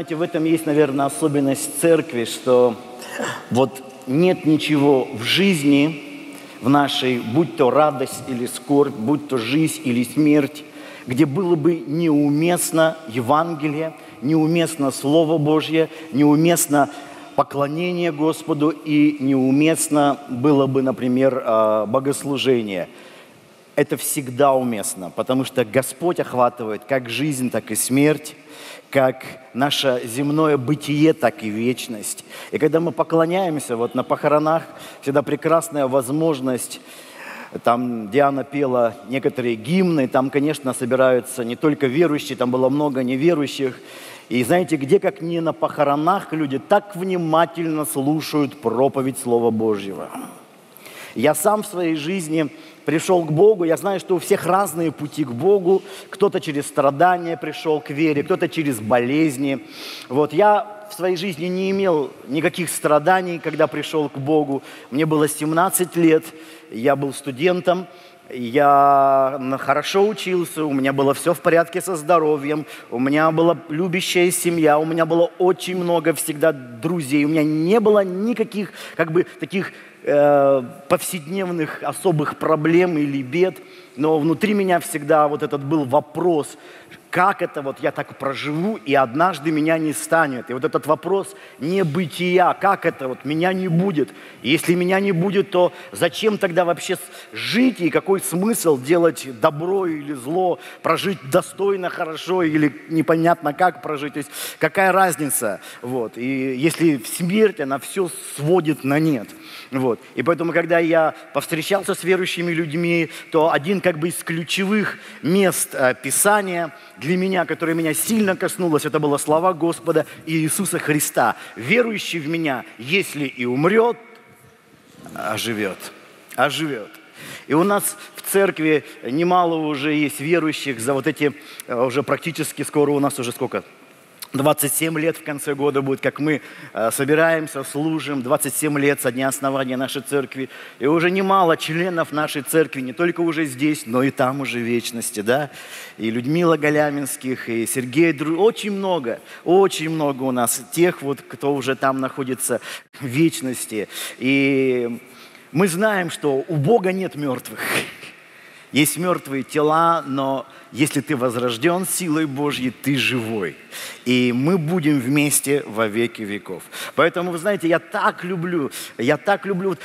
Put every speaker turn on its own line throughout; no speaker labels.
знаете, в этом есть, наверное, особенность церкви, что вот нет ничего в жизни, в нашей, будь то радость или скорбь, будь то жизнь или смерть, где было бы неуместно Евангелие, неуместно Слово Божье, неуместно поклонение Господу и неуместно было бы, например, а, богослужение. Это всегда уместно, потому что Господь охватывает как жизнь, так и смерть, как наше земное бытие, так и вечность. И когда мы поклоняемся, вот на похоронах всегда прекрасная возможность там Диана пела некоторые гимны, там, конечно, собираются не только верующие, там было много неверующих. И знаете, где как не на похоронах люди так внимательно слушают проповедь Слова Божьего. Я сам в своей жизни пришел к Богу. Я знаю, что у всех разные пути к Богу. Кто-то через страдания пришел к вере, кто-то через болезни. Вот я в своей жизни не имел никаких страданий, когда пришел к Богу. Мне было 17 лет, я был студентом, я хорошо учился, у меня было все в порядке со здоровьем, у меня была любящая семья, у меня было очень много всегда друзей, у меня не было никаких как бы таких э, повседневных особых проблем или бед, но внутри меня всегда вот этот был вопрос, как это вот я так проживу, и однажды меня не станет. И вот этот вопрос небытия, как это вот меня не будет. И если меня не будет, то зачем тогда вообще жить, и какой смысл делать добро или зло, прожить достойно, хорошо, или непонятно как прожить. То есть какая разница? Вот. И если смерть, она все сводит на нет. Вот. И поэтому, когда я повстречался с верующими людьми, то один как бы из ключевых мест э, Писания для меня, которое меня сильно коснулось, это было слова Господа Иисуса Христа. Верующий в меня, если и умрет, оживет. Оживет. И у нас в церкви немало уже есть верующих за вот эти, э, уже практически скоро у нас уже сколько? 27 лет в конце года будет, как мы э, собираемся, служим, 27 лет со дня основания нашей церкви. И уже немало членов нашей церкви, не только уже здесь, но и там уже в вечности, да. И Людмила Галяминских, и Сергей Дру... Очень много, очень много у нас тех вот, кто уже там находится в вечности. И мы знаем, что у Бога нет мертвых. Есть мертвые тела, но если ты возрожден силой Божьей, ты живой. И мы будем вместе во веки веков. Поэтому, вы знаете, я так люблю, я так люблю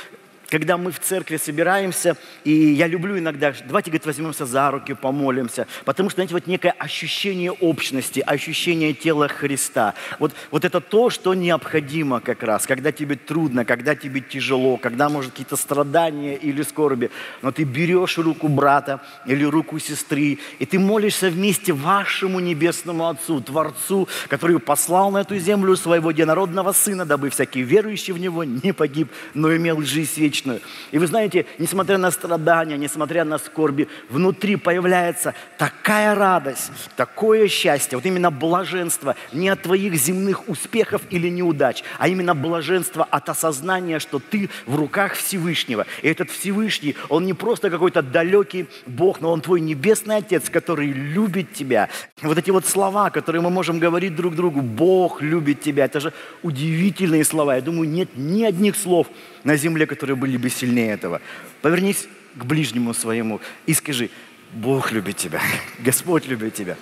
когда мы в церкви собираемся, и я люблю иногда, давайте, говорит, возьмемся за руки, помолимся, потому что, знаете, вот некое ощущение общности, ощущение тела Христа, вот, вот это то, что необходимо как раз, когда тебе трудно, когда тебе тяжело, когда, может, какие-то страдания или скорби, но ты берешь руку брата или руку сестры, и ты молишься вместе вашему небесному Отцу, Творцу, который послал на эту землю своего единородного Сына, дабы всякий верующий в Него не погиб, но имел жизнь вечную вечную. И вы знаете, несмотря на страдания, несмотря на скорби, внутри появляется такая радость, такое счастье, вот именно блаженство не от твоих земных успехов или неудач, а именно блаженство от осознания, что ты в руках Всевышнего. И этот Всевышний, он не просто какой-то далекий Бог, но он твой небесный Отец, который любит тебя. Вот эти вот слова, которые мы можем говорить друг другу, Бог любит тебя, это же удивительные слова. Я думаю, нет ни одних слов, на земле, которые были бы сильнее этого. Повернись к ближнему своему и скажи, Бог любит тебя, Господь любит тебя.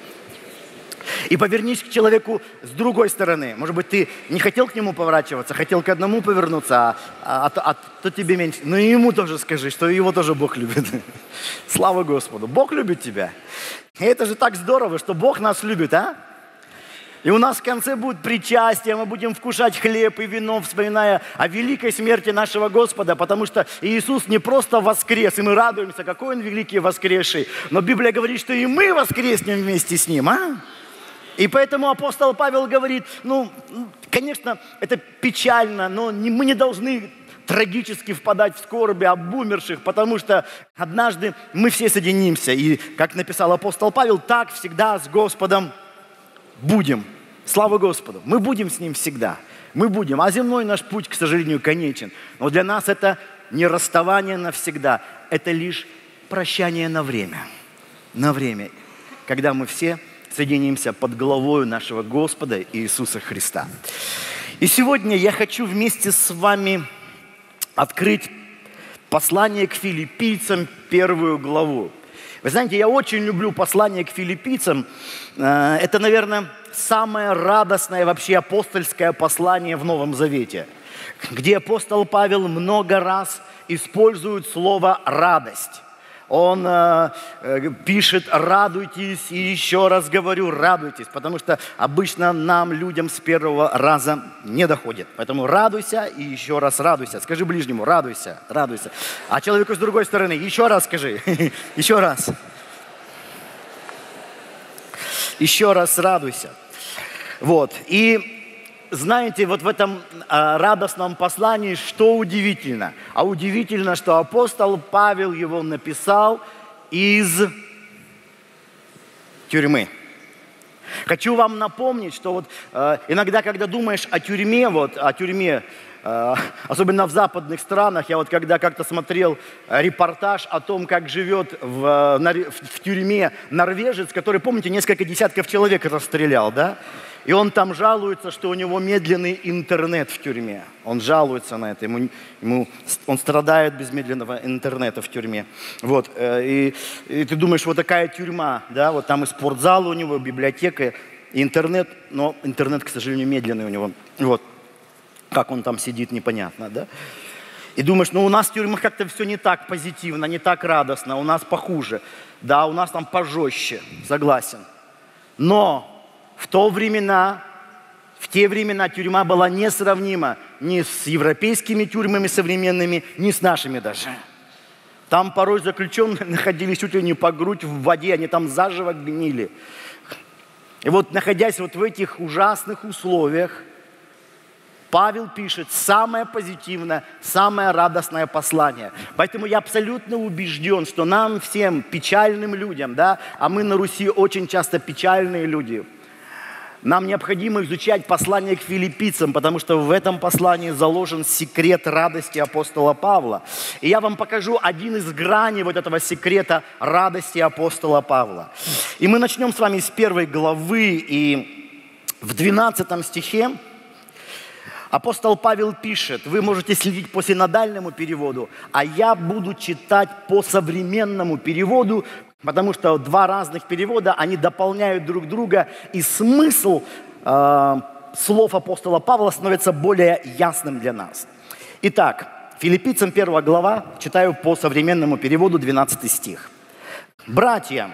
И повернись к человеку с другой стороны. Может быть, ты не хотел к нему поворачиваться, хотел к одному повернуться, а, а, а, а то тебе меньше. Но и ему тоже скажи, что его тоже Бог любит. Слава Господу. Бог любит тебя. И это же так здорово, что Бог нас любит, а? И у нас в конце будет причастие, мы будем вкушать хлеб и вино, вспоминая о великой смерти нашего Господа, потому что Иисус не просто воскрес, и мы радуемся, какой Он великий воскресший, но Библия говорит, что и мы воскреснем вместе с Ним, а? И поэтому апостол Павел говорит, ну, конечно, это печально, но мы не должны трагически впадать в скорби об умерших, потому что однажды мы все соединимся. И, как написал апостол Павел, так всегда с Господом будем. Слава Господу. Мы будем с Ним всегда. Мы будем. А земной наш путь, к сожалению, конечен. Но для нас это не расставание навсегда. Это лишь прощание на время. На время. Когда мы все соединимся под главою нашего Господа Иисуса Христа. И сегодня я хочу вместе с вами открыть послание к филиппийцам, первую главу. Вы знаете, я очень люблю послание к филиппийцам. Э, это, наверное, самое радостное вообще апостольское послание в Новом Завете, где апостол Павел много раз использует слово «радость». Он э, э, пишет «радуйтесь» и еще раз говорю «радуйтесь», потому что обычно нам, людям, с первого раза не доходит. Поэтому радуйся и еще раз радуйся. Скажи ближнему «радуйся», «радуйся». А человеку с другой стороны еще раз скажи, еще раз. Еще раз радуйся. Вот. И знаете, вот в этом а, радостном послании, что удивительно? А удивительно, что апостол Павел его написал из тюрьмы. Хочу вам напомнить, что вот э, иногда, когда думаешь о тюрьме, вот о тюрьме, э, особенно в западных странах, я вот когда как-то смотрел репортаж о том, как живет в, в, в тюрьме норвежец, который, помните, несколько десятков человек расстрелял, да? И он там жалуется, что у него медленный интернет в тюрьме. Он жалуется на это. Ему, ему, он страдает без медленного интернета в тюрьме. Вот. Э, и, и ты думаешь, вот такая тюрьма, да, вот там и спортзал у него, библиотека, и интернет, но интернет, к сожалению, медленный у него. Вот. Как он там сидит, непонятно, да. И думаешь, ну у нас в тюрьмах как-то все не так позитивно, не так радостно, у нас похуже. Да, у нас там пожестче, согласен. Но в то времена, в те времена тюрьма была несравнима ни с европейскими тюрьмами современными, ни с нашими даже. Там порой заключенные находились чуть ли не по грудь в воде, они там заживо гнили. И вот находясь вот в этих ужасных условиях, Павел пишет самое позитивное, самое радостное послание. Поэтому я абсолютно убежден, что нам всем, печальным людям, да, а мы на Руси очень часто печальные люди – нам необходимо изучать послание к филиппийцам, потому что в этом послании заложен секрет радости апостола Павла. И я вам покажу один из граней вот этого секрета радости апостола Павла. И мы начнем с вами с первой главы, и в 12 стихе Апостол Павел пишет, вы можете следить по синодальному переводу, а я буду читать по современному переводу, потому что два разных перевода, они дополняют друг друга, и смысл э, слов апостола Павла становится более ясным для нас. Итак, Филиппийцам 1 глава, читаю по современному переводу 12 стих. «Братья,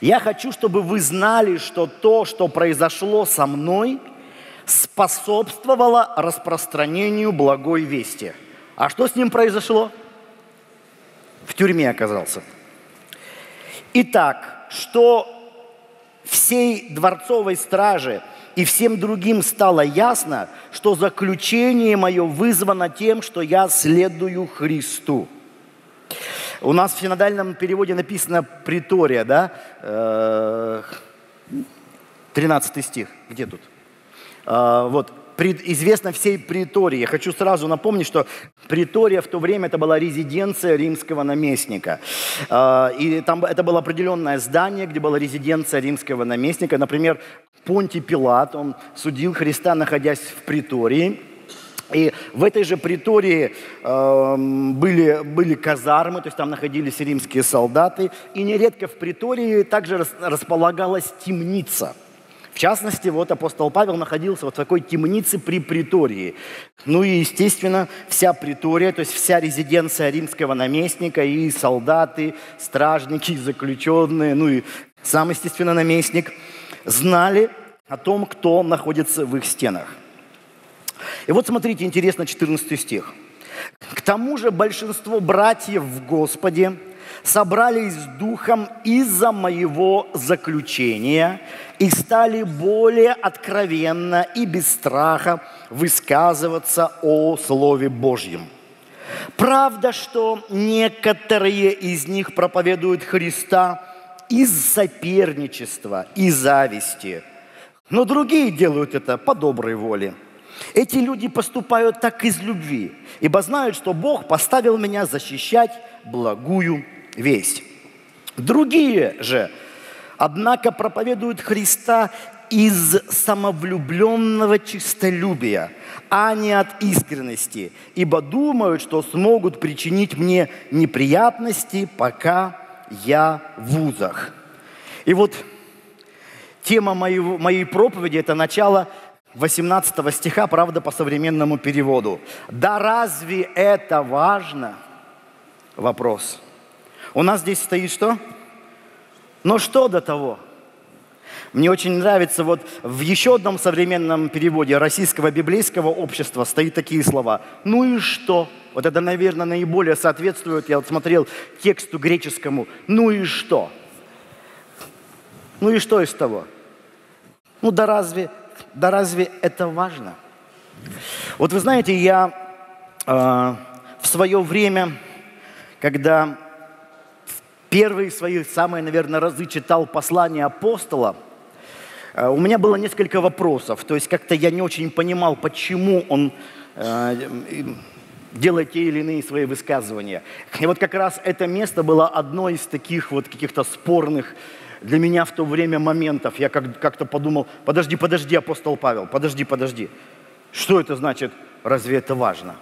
я хочу, чтобы вы знали, что то, что произошло со мной, способствовало распространению благой вести». А что с ним произошло? В тюрьме оказался – Итак, что всей дворцовой страже и всем другим стало ясно, что заключение мое вызвано тем, что я следую Христу. У нас в синодальном переводе написано «притория», да? 13 э, стих. Где тут? Э, вот известно всей притории. Я хочу сразу напомнить, что притория в то время это была резиденция римского наместника. А, и там это было определенное здание, где была резиденция римского наместника. Например, Понтий Пилат, он судил Христа, находясь в притории. И в этой же притории э, были, были казармы, то есть там находились римские солдаты. И нередко в притории также располагалась темница – в частности, вот апостол Павел находился вот в такой темнице при притории. Ну и, естественно, вся притория, то есть вся резиденция римского наместника и солдаты, стражники, заключенные, ну и сам, естественно, наместник, знали о том, кто находится в их стенах. И вот смотрите, интересно, 14 стих. «К тому же большинство братьев в Господе – собрались с духом из-за моего заключения и стали более откровенно и без страха высказываться о Слове Божьем. Правда, что некоторые из них проповедуют Христа из соперничества и зависти, но другие делают это по доброй воле. Эти люди поступают так из любви, ибо знают, что Бог поставил меня защищать благую весть. Другие же однако проповедуют Христа из самовлюбленного чистолюбия, а не от искренности, ибо думают, что смогут причинить мне неприятности, пока я в вузах. И вот тема моего, моей проповеди – это начало 18 стиха, правда, по современному переводу. Да разве это важно? Вопрос. У нас здесь стоит что? Но что до того? Мне очень нравится, вот в еще одном современном переводе российского библейского общества стоит такие слова. Ну и что? Вот это, наверное, наиболее соответствует, я вот смотрел тексту греческому. Ну и что? Ну и что из того? Ну да разве, да разве это важно? Вот вы знаете, я э, в свое время, когда первые свои самые, наверное, разы читал послание апостола, Э, у меня было несколько вопросов. То есть как-то я не очень понимал, почему он э, делает те или иные свои высказывания. И вот как раз это место было одно из таких вот каких-то спорных для меня в то время моментов. Я как- как-то подумал, подожди, подожди, апостол Павел, подожди, подожди. Что это значит? Разве это важно?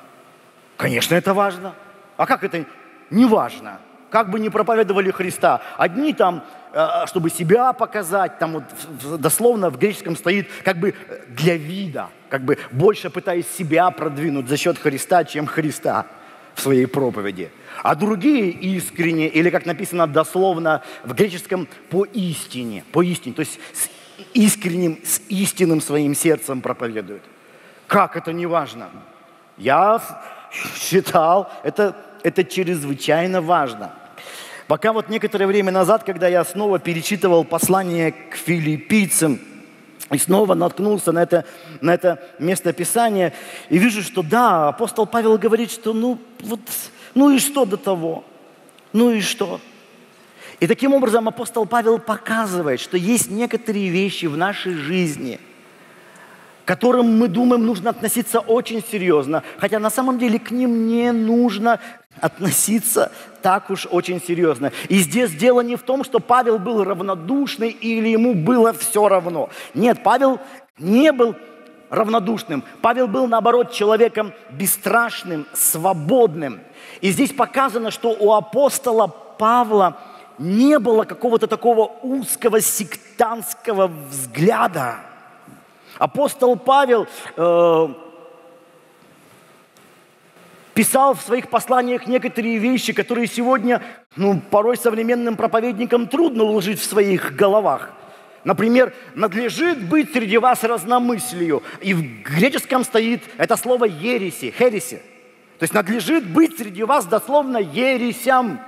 Конечно, это важно. А как это не важно? Как бы не проповедовали Христа. Одни там Э, чтобы себя показать, там вот дословно в греческом стоит как бы для вида, как бы больше пытаясь себя продвинуть за счет Христа, чем Христа в своей проповеди. А другие искренне, или как написано дословно в греческом, по истине, по истине, то есть с искренним, с истинным своим сердцем проповедуют. Как это не важно? Я считал, это, это чрезвычайно важно – Пока вот некоторое время назад, когда я снова перечитывал послание к филиппийцам, и снова наткнулся на это, на это место Писания, и вижу, что да, апостол Павел говорит, что ну вот, ну и что до того? Ну и что? И таким образом апостол Павел показывает, что есть некоторые вещи в нашей жизни, к которым мы думаем нужно относиться очень серьезно, хотя на самом деле к ним не нужно относиться так уж очень серьезно. И здесь дело не в том, что Павел был равнодушный или ему было все равно. Нет, Павел не был равнодушным. Павел был, наоборот, человеком бесстрашным, свободным. И здесь показано, что у апостола Павла не было какого-то такого узкого сектантского взгляда. Апостол Павел э, писал в своих посланиях некоторые вещи, которые сегодня, ну, порой современным проповедникам трудно уложить в своих головах. Например, надлежит быть среди вас разномыслию. И в греческом стоит это слово ереси, хереси. То есть надлежит быть среди вас дословно ересям.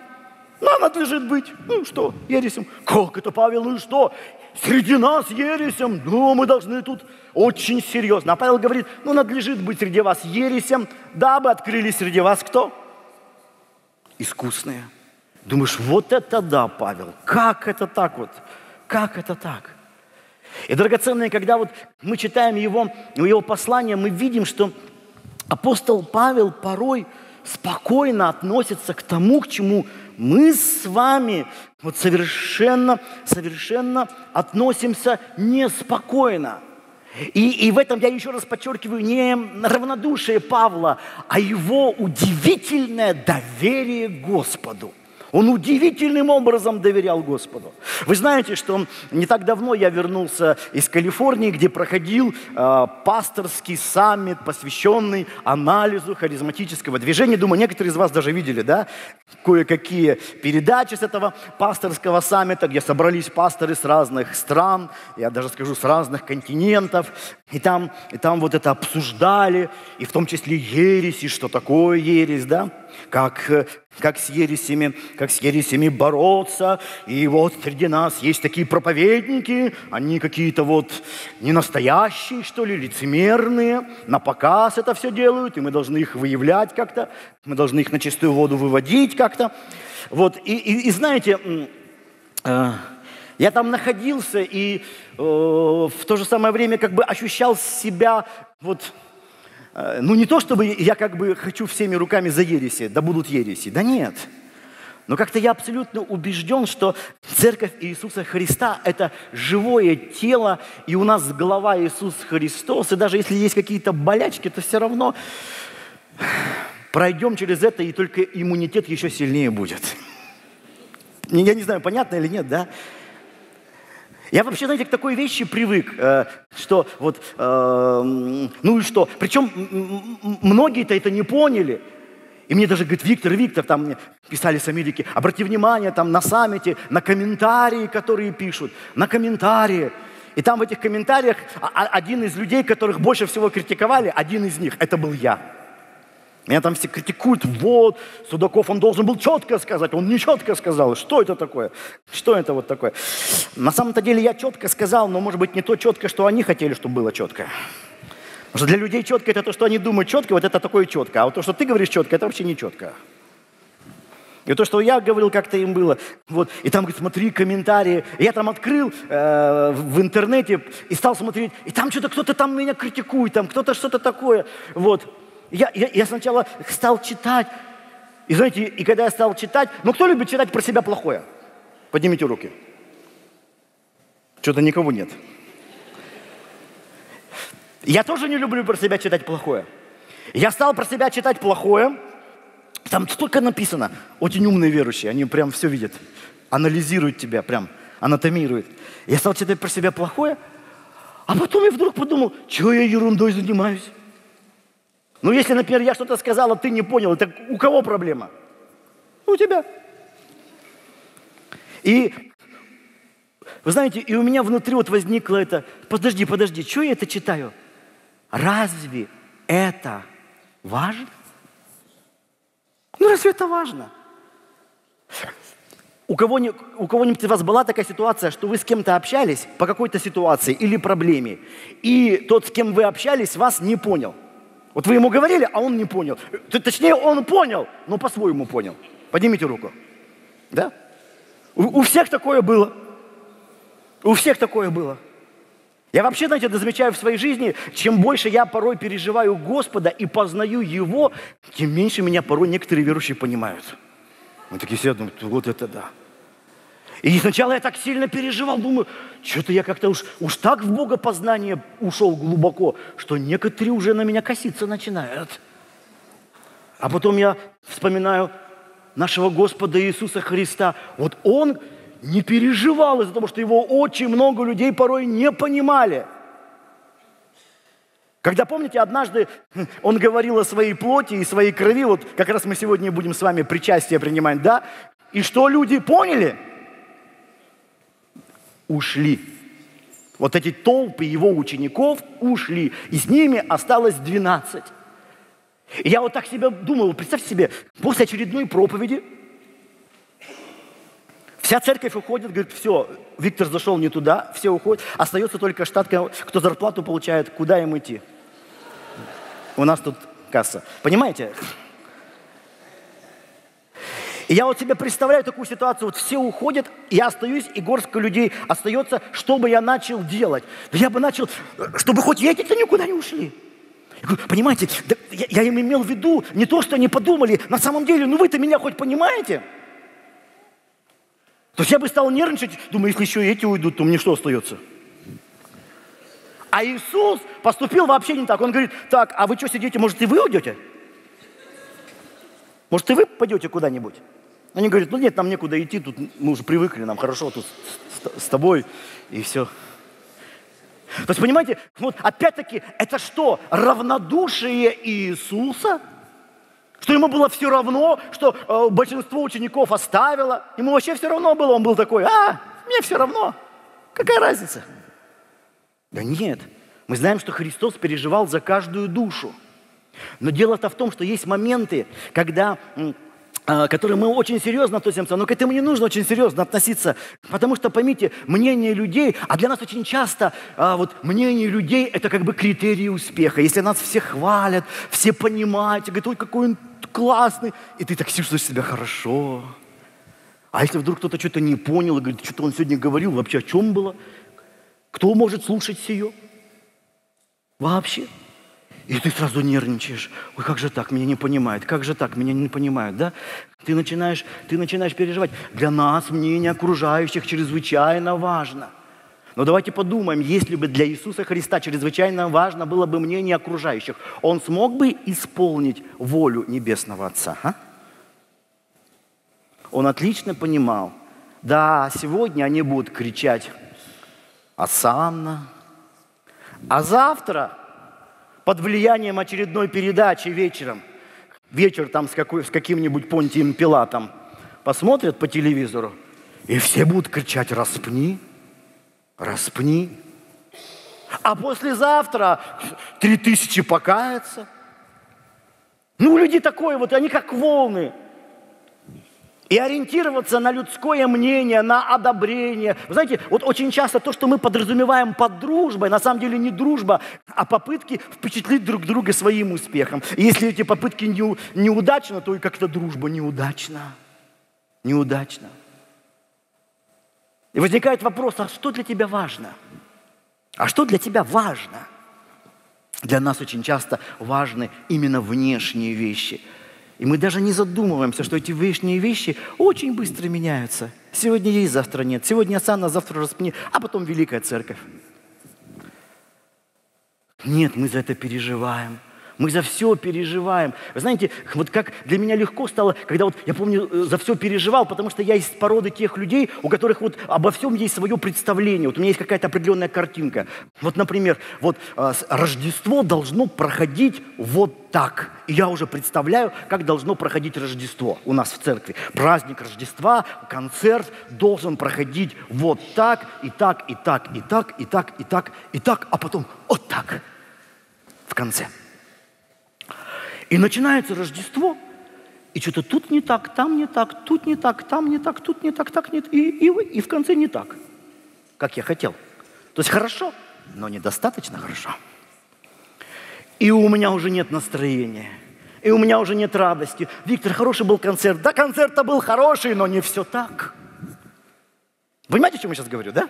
Нам надлежит быть. Ну что, ересем? Как это, Павел, ну что? Среди нас ересем? Ну, мы должны тут очень серьезно. А Павел говорит, ну, надлежит быть среди вас ересем, дабы открыли среди вас кто? Искусные. Думаешь, вот это да, Павел, как это так вот? Как это так? И, драгоценные, когда вот мы читаем его, его послание, мы видим, что апостол Павел порой спокойно относится к тому, к чему мы с вами вот совершенно, совершенно относимся неспокойно. И, и в этом я еще раз подчеркиваю не равнодушие Павла, а его удивительное доверие Господу – он удивительным образом доверял Господу. Вы знаете, что не так давно я вернулся из Калифорнии, где проходил э, пасторский саммит, посвященный анализу харизматического движения. Думаю, некоторые из вас даже видели, да, кое-какие передачи с этого пасторского саммита, где собрались пасторы с разных стран, я даже скажу, с разных континентов. И там, и там вот это обсуждали, и в том числе ереси, что такое ересь, да как, э, как, с ересями, как с ересями бороться. И вот среди нас есть такие проповедники, они какие-то вот не настоящие, что ли, лицемерные, на показ это все делают, и мы должны их выявлять как-то, мы должны их на чистую воду выводить как-то. Вот, и, и, и знаете, э, я там находился и э, в то же самое время как бы ощущал себя вот ну не то, чтобы я как бы хочу всеми руками за ереси, да будут ереси. Да нет. Но как-то я абсолютно убежден, что церковь Иисуса Христа – это живое тело, и у нас голова Иисус Христос, и даже если есть какие-то болячки, то все равно пройдем через это, и только иммунитет еще сильнее будет. Я не знаю, понятно или нет, да? Я вообще, знаете, к такой вещи привык, э, что вот, э, ну и что. Причем многие-то это не поняли. И мне даже говорит, Виктор, Виктор, там мне писали с Америки, обрати внимание там на саммите, на комментарии, которые пишут, на комментарии. И там в этих комментариях один из людей, которых больше всего критиковали, один из них, это был я. Меня там все критикуют, вот, Судаков, он должен был четко сказать, он не четко сказал. Что это такое? Что это вот такое? На самом-то деле я четко сказал, но может быть не то четко, что они хотели, чтобы было четко. Потому что для людей четко это то, что они думают четко, вот это такое четко. А вот то, что ты говоришь четко, это вообще не четко. И то, что я говорил, как-то им было. Вот. И там, говорит, смотри, комментарии. Я там открыл э, в интернете и стал смотреть. И там что-то кто-то там меня критикует, там кто-то что-то такое. Вот. Я, я, я сначала стал читать. И знаете, и когда я стал читать, ну кто любит читать про себя плохое? Поднимите руки. Что-то никого нет. Я тоже не люблю про себя читать плохое. Я стал про себя читать плохое. Там столько написано. Очень умные верующие, они прям все видят. Анализируют тебя, прям анатомируют. Я стал читать про себя плохое, а потом я вдруг подумал, что я ерундой занимаюсь. Ну, если, например, я что-то сказал, а ты не понял, это у кого проблема? У тебя. И вы знаете, и у меня внутри вот возникло это, подожди, подожди, что я это читаю? Разве это важно? Ну, разве это важно? У кого-нибудь, у кого-нибудь из вас была такая ситуация, что вы с кем-то общались по какой-то ситуации или проблеме, и тот, с кем вы общались, вас не понял – вот вы ему говорили, а он не понял. Точнее, он понял, но по-своему понял. Поднимите руку. Да? У, у всех такое было. У всех такое было. Я вообще, знаете, это замечаю в своей жизни, чем больше я порой переживаю Господа и познаю Его, тем меньше меня порой некоторые верующие понимают. Мы такие сидят, думают, вот это да. И сначала я так сильно переживал, думаю, что-то я как-то уж, уж так в богопознание ушел глубоко, что некоторые уже на меня коситься начинают. А потом я вспоминаю нашего Господа Иисуса Христа. Вот Он не переживал из-за того, что его очень много людей порой не понимали. Когда, помните, однажды он говорил о своей плоти и своей крови, вот как раз мы сегодня будем с вами причастие принимать, да? И что люди поняли – ушли. Вот эти толпы его учеников ушли, и с ними осталось 12. И я вот так себе думал, представьте себе, после очередной проповеди вся церковь уходит, говорит, все, Виктор зашел не туда, все уходят, остается только штат, кто зарплату получает, куда им идти? У нас тут касса. Понимаете? И я вот себе представляю такую ситуацию, вот все уходят, я остаюсь, и горстка людей остается, что бы я начал делать? Да я бы начал, чтобы хоть эти-то никуда не ушли. Я говорю, понимаете, да я, я им имел в виду не то, что они подумали, на самом деле, ну вы-то меня хоть понимаете? То есть я бы стал нервничать, думаю, если еще эти уйдут, то мне что остается? А Иисус поступил вообще не так. Он говорит, так, а вы что сидите, может и вы уйдете? Может и вы пойдете куда-нибудь? Они говорят, ну нет, нам некуда идти, тут мы уже привыкли, нам хорошо тут с, с тобой, и все. То есть, понимаете, вот опять-таки, это что, равнодушие Иисуса? Что ему было все равно, что э, большинство учеников оставило? Ему вообще все равно было, он был такой, а, мне все равно, какая разница? Да нет, мы знаем, что Христос переживал за каждую душу. Но дело-то в том, что есть моменты, когда которые мы очень серьезно относимся, но к этому не нужно очень серьезно относиться, потому что, поймите, мнение людей, а для нас очень часто а, вот мнение людей – это как бы критерий успеха. Если нас все хвалят, все понимают, говорят, ой, какой он классный, и ты так чувствуешь себя хорошо. А если вдруг кто-то что-то не понял и говорит, что-то он сегодня говорил, вообще о чем было? Кто может слушать сие? Вообще. И ты сразу нервничаешь. Ой, как же так, меня не понимают, как же так, меня не понимают, да? Ты начинаешь, ты начинаешь переживать. Для нас мнение окружающих чрезвычайно важно. Но давайте подумаем, если бы для Иисуса Христа чрезвычайно важно было бы мнение окружающих, Он смог бы исполнить волю Небесного Отца? А? Он отлично понимал, да, сегодня они будут кричать «Асанна», а завтра под влиянием очередной передачи вечером, вечер там с, какой, с каким-нибудь Понтием Пилатом, посмотрят по телевизору, и все будут кричать «распни, распни». А послезавтра три тысячи покаяться. Ну, люди такое вот, они как волны – и ориентироваться на людское мнение, на одобрение. Вы знаете, вот очень часто то, что мы подразумеваем под дружбой, на самом деле не дружба, а попытки впечатлить друг друга своим успехом. И если эти попытки не, неудачны, то и как-то дружба неудачна. Неудачна. И возникает вопрос, а что для тебя важно? А что для тебя важно? Для нас очень часто важны именно внешние вещи – и мы даже не задумываемся, что эти внешние вещи очень быстро меняются. Сегодня есть, завтра нет. Сегодня Асана, завтра распни, а потом Великая Церковь. Нет, мы за это переживаем – мы за все переживаем. Вы знаете, вот как для меня легко стало, когда вот я помню, э, за все переживал, потому что я из породы тех людей, у которых вот обо всем есть свое представление. Вот у меня есть какая-то определенная картинка. Вот, например, вот э, Рождество должно проходить вот так. И я уже представляю, как должно проходить Рождество у нас в церкви. Праздник Рождества, концерт должен проходить вот так, и так, и так, и так, и так, и так, и так, а потом вот так в конце. И начинается Рождество, и что-то тут не так, там не так, тут не так, там не так, тут не так, так нет, и, и, и в конце не так, как я хотел. То есть хорошо, но недостаточно хорошо. И у меня уже нет настроения, и у меня уже нет радости. Виктор, хороший был концерт. Да, концерт-то был хороший, но не все так. Понимаете, о чем я сейчас говорю, да?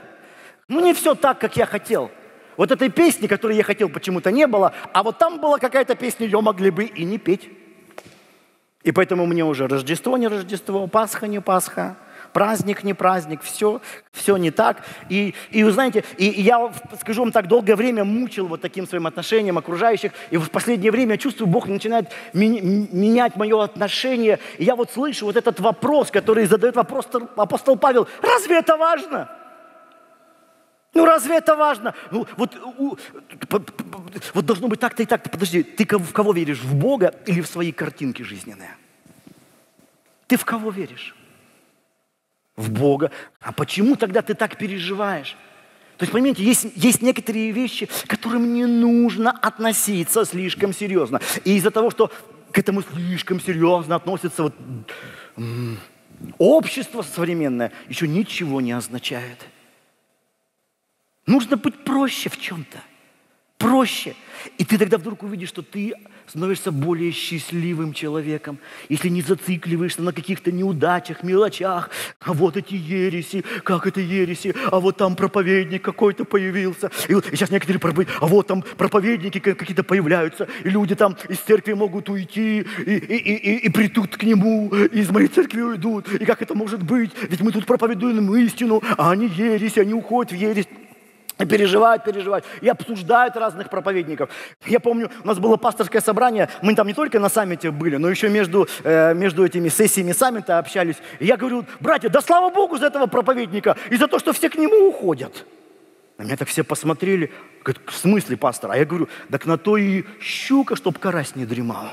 Ну, не все так, как я хотел. Вот этой песни, которую я хотел, почему-то не было, а вот там была какая-то песня, ее могли бы и не петь. И поэтому мне уже Рождество не Рождество, Пасха не Пасха, праздник не праздник, все, все не так. И, и вы знаете, и, и я, скажу вам так, долгое время мучил вот таким своим отношением окружающих, и в последнее время чувствую, Бог начинает менять мое отношение. И я вот слышу вот этот вопрос, который задает вопрос апостол Павел, разве это важно? Ну разве это важно? Ну, вот, вот должно быть так-то и так-то. Подожди, ты в кого веришь? В Бога или в свои картинки жизненные? Ты в кого веришь? В Бога. А почему тогда ты так переживаешь? То есть, понимаете, есть, есть некоторые вещи, к которым не нужно относиться слишком серьезно. И из-за того, что к этому слишком серьезно относится вот, общество современное, еще ничего не означает – Нужно быть проще в чем-то. Проще. И ты тогда вдруг увидишь, что ты становишься более счастливым человеком, если не зацикливаешься на каких-то неудачах, мелочах. А вот эти ереси, как это ереси, а вот там проповедник какой-то появился. И, вот, и сейчас некоторые проповедники, а вот там проповедники какие-то появляются, и люди там из церкви могут уйти, и, и, и, и, и придут к нему, и из моей церкви уйдут. И как это может быть? Ведь мы тут проповедуем истину, а они ереси, они уходят в ересь. И переживают, переживают, и обсуждают разных проповедников. Я помню, у нас было пасторское собрание, мы там не только на саммите были, но еще между, э, между этими сессиями саммита общались. И я говорю, братья, да слава Богу за этого проповедника и за то, что все к нему уходят. На меня так все посмотрели, говорят, в смысле, пастор? А я говорю, так на то и щука, чтоб карась не дремал.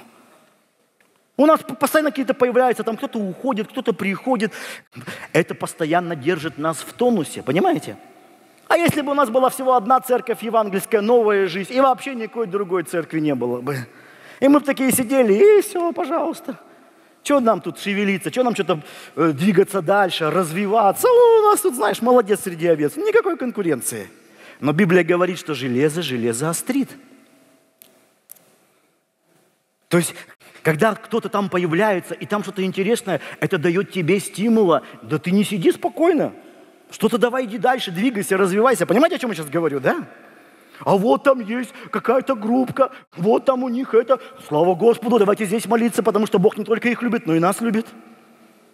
У нас постоянно какие-то появляются, там кто-то уходит, кто-то приходит. Это постоянно держит нас в тонусе, понимаете? А если бы у нас была всего одна церковь евангельская, новая жизнь, и вообще никакой другой церкви не было бы. И мы бы такие сидели, и все, пожалуйста. Что нам тут шевелиться, что нам что-то э, двигаться дальше, развиваться? О, у нас тут, знаешь, молодец среди овец. Никакой конкуренции. Но Библия говорит, что железо железо острит. То есть, когда кто-то там появляется, и там что-то интересное, это дает тебе стимула. Да ты не сиди спокойно. Что-то давай иди дальше, двигайся, развивайся. Понимаете, о чем я сейчас говорю, да? А вот там есть какая-то группка, вот там у них это. Слава Господу, давайте здесь молиться, потому что Бог не только их любит, но и нас любит.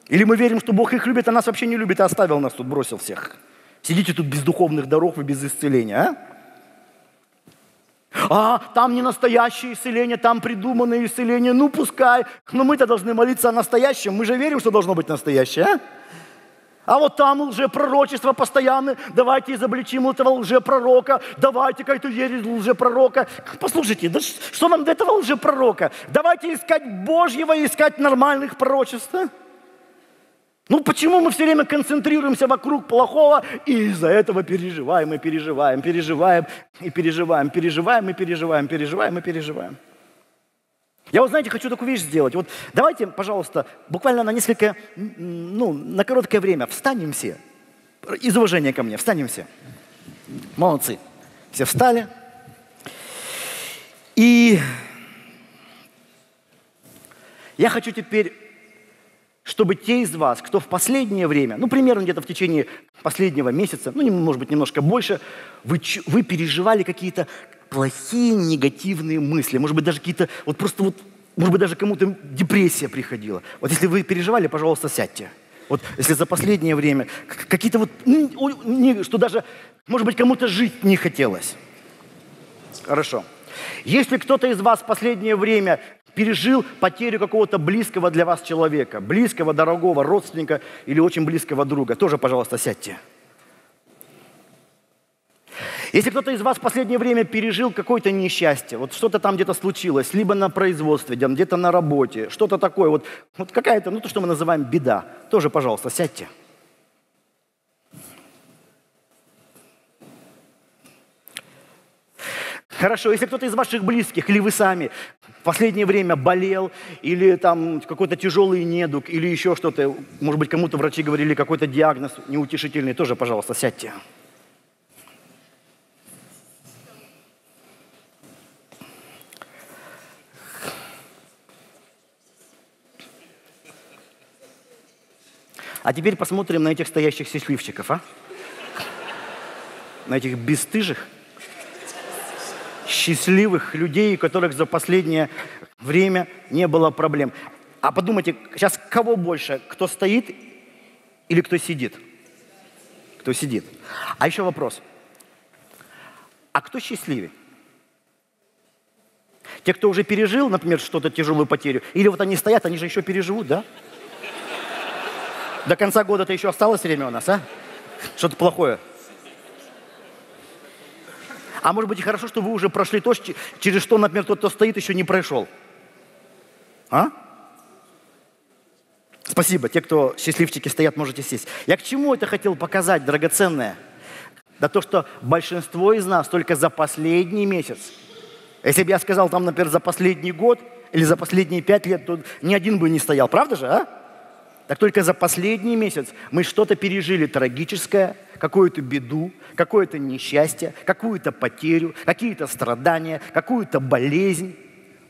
Или мы верим, что Бог их любит, а нас вообще не любит, и оставил нас тут, бросил всех. Сидите тут без духовных даров и без исцеления, а? А, там не настоящее исцеление, там придуманное исцеление. Ну, пускай. Но мы-то должны молиться о настоящем. Мы же верим, что должно быть настоящее, а? А вот там лжепророчество постоянно. Давайте изобличим этого лжепророка. Давайте какую-то ересь лжепророка. Послушайте, да что нам до этого лжепророка? Давайте искать Божьего и искать нормальных пророчеств. А? Ну почему мы все время концентрируемся вокруг плохого и из-за этого переживаем и переживаем, переживаем и переживаем, переживаем и переживаем, переживаем и переживаем. Я вот, знаете, хочу такую вещь сделать. Вот давайте, пожалуйста, буквально на несколько, ну, на короткое время встанем все. Из уважения ко мне, встанем все. Молодцы. Все встали. И я хочу теперь чтобы те из вас, кто в последнее время, ну, примерно где-то в течение последнего месяца, ну, может быть, немножко больше, вы, вы переживали какие-то плохие, негативные мысли, может быть, даже какие-то, вот просто вот, может быть, даже кому-то депрессия приходила. Вот если вы переживали, пожалуйста, сядьте. Вот если за последнее время какие-то вот, что даже, может быть, кому-то жить не хотелось. Хорошо. Если кто-то из вас в последнее время пережил потерю какого-то близкого для вас человека, близкого, дорогого родственника или очень близкого друга, тоже, пожалуйста, сядьте. Если кто-то из вас в последнее время пережил какое-то несчастье, вот что-то там где-то случилось, либо на производстве, где-то на работе, что-то такое, вот, вот какая-то, ну то, что мы называем беда, тоже, пожалуйста, сядьте. Хорошо, если кто-то из ваших близких или вы сами в последнее время болел, или там какой-то тяжелый недуг, или еще что-то, может быть, кому-то врачи говорили какой-то диагноз неутешительный, тоже, пожалуйста, сядьте. А теперь посмотрим на этих стоящих счастливчиков, а? На этих бесстыжих счастливых людей, у которых за последнее время не было проблем. А подумайте, сейчас кого больше, кто стоит или кто сидит? Кто сидит. А еще вопрос. А кто счастливее? Те, кто уже пережил, например, что-то тяжелую потерю, или вот они стоят, они же еще переживут, да? До конца года-то еще осталось время у нас, а? Что-то плохое. А может быть и хорошо, что вы уже прошли то, через что, например, тот, кто стоит, еще не прошел. А? Спасибо. Те, кто счастливчики стоят, можете сесть. Я к чему это хотел показать, драгоценное? Да то, что большинство из нас только за последний месяц. Если бы я сказал там, например, за последний год или за последние пять лет, то ни один бы не стоял. Правда же, а? Так только за последний месяц мы что-то пережили трагическое, какую-то беду, какое-то несчастье, какую-то потерю, какие-то страдания, какую-то болезнь.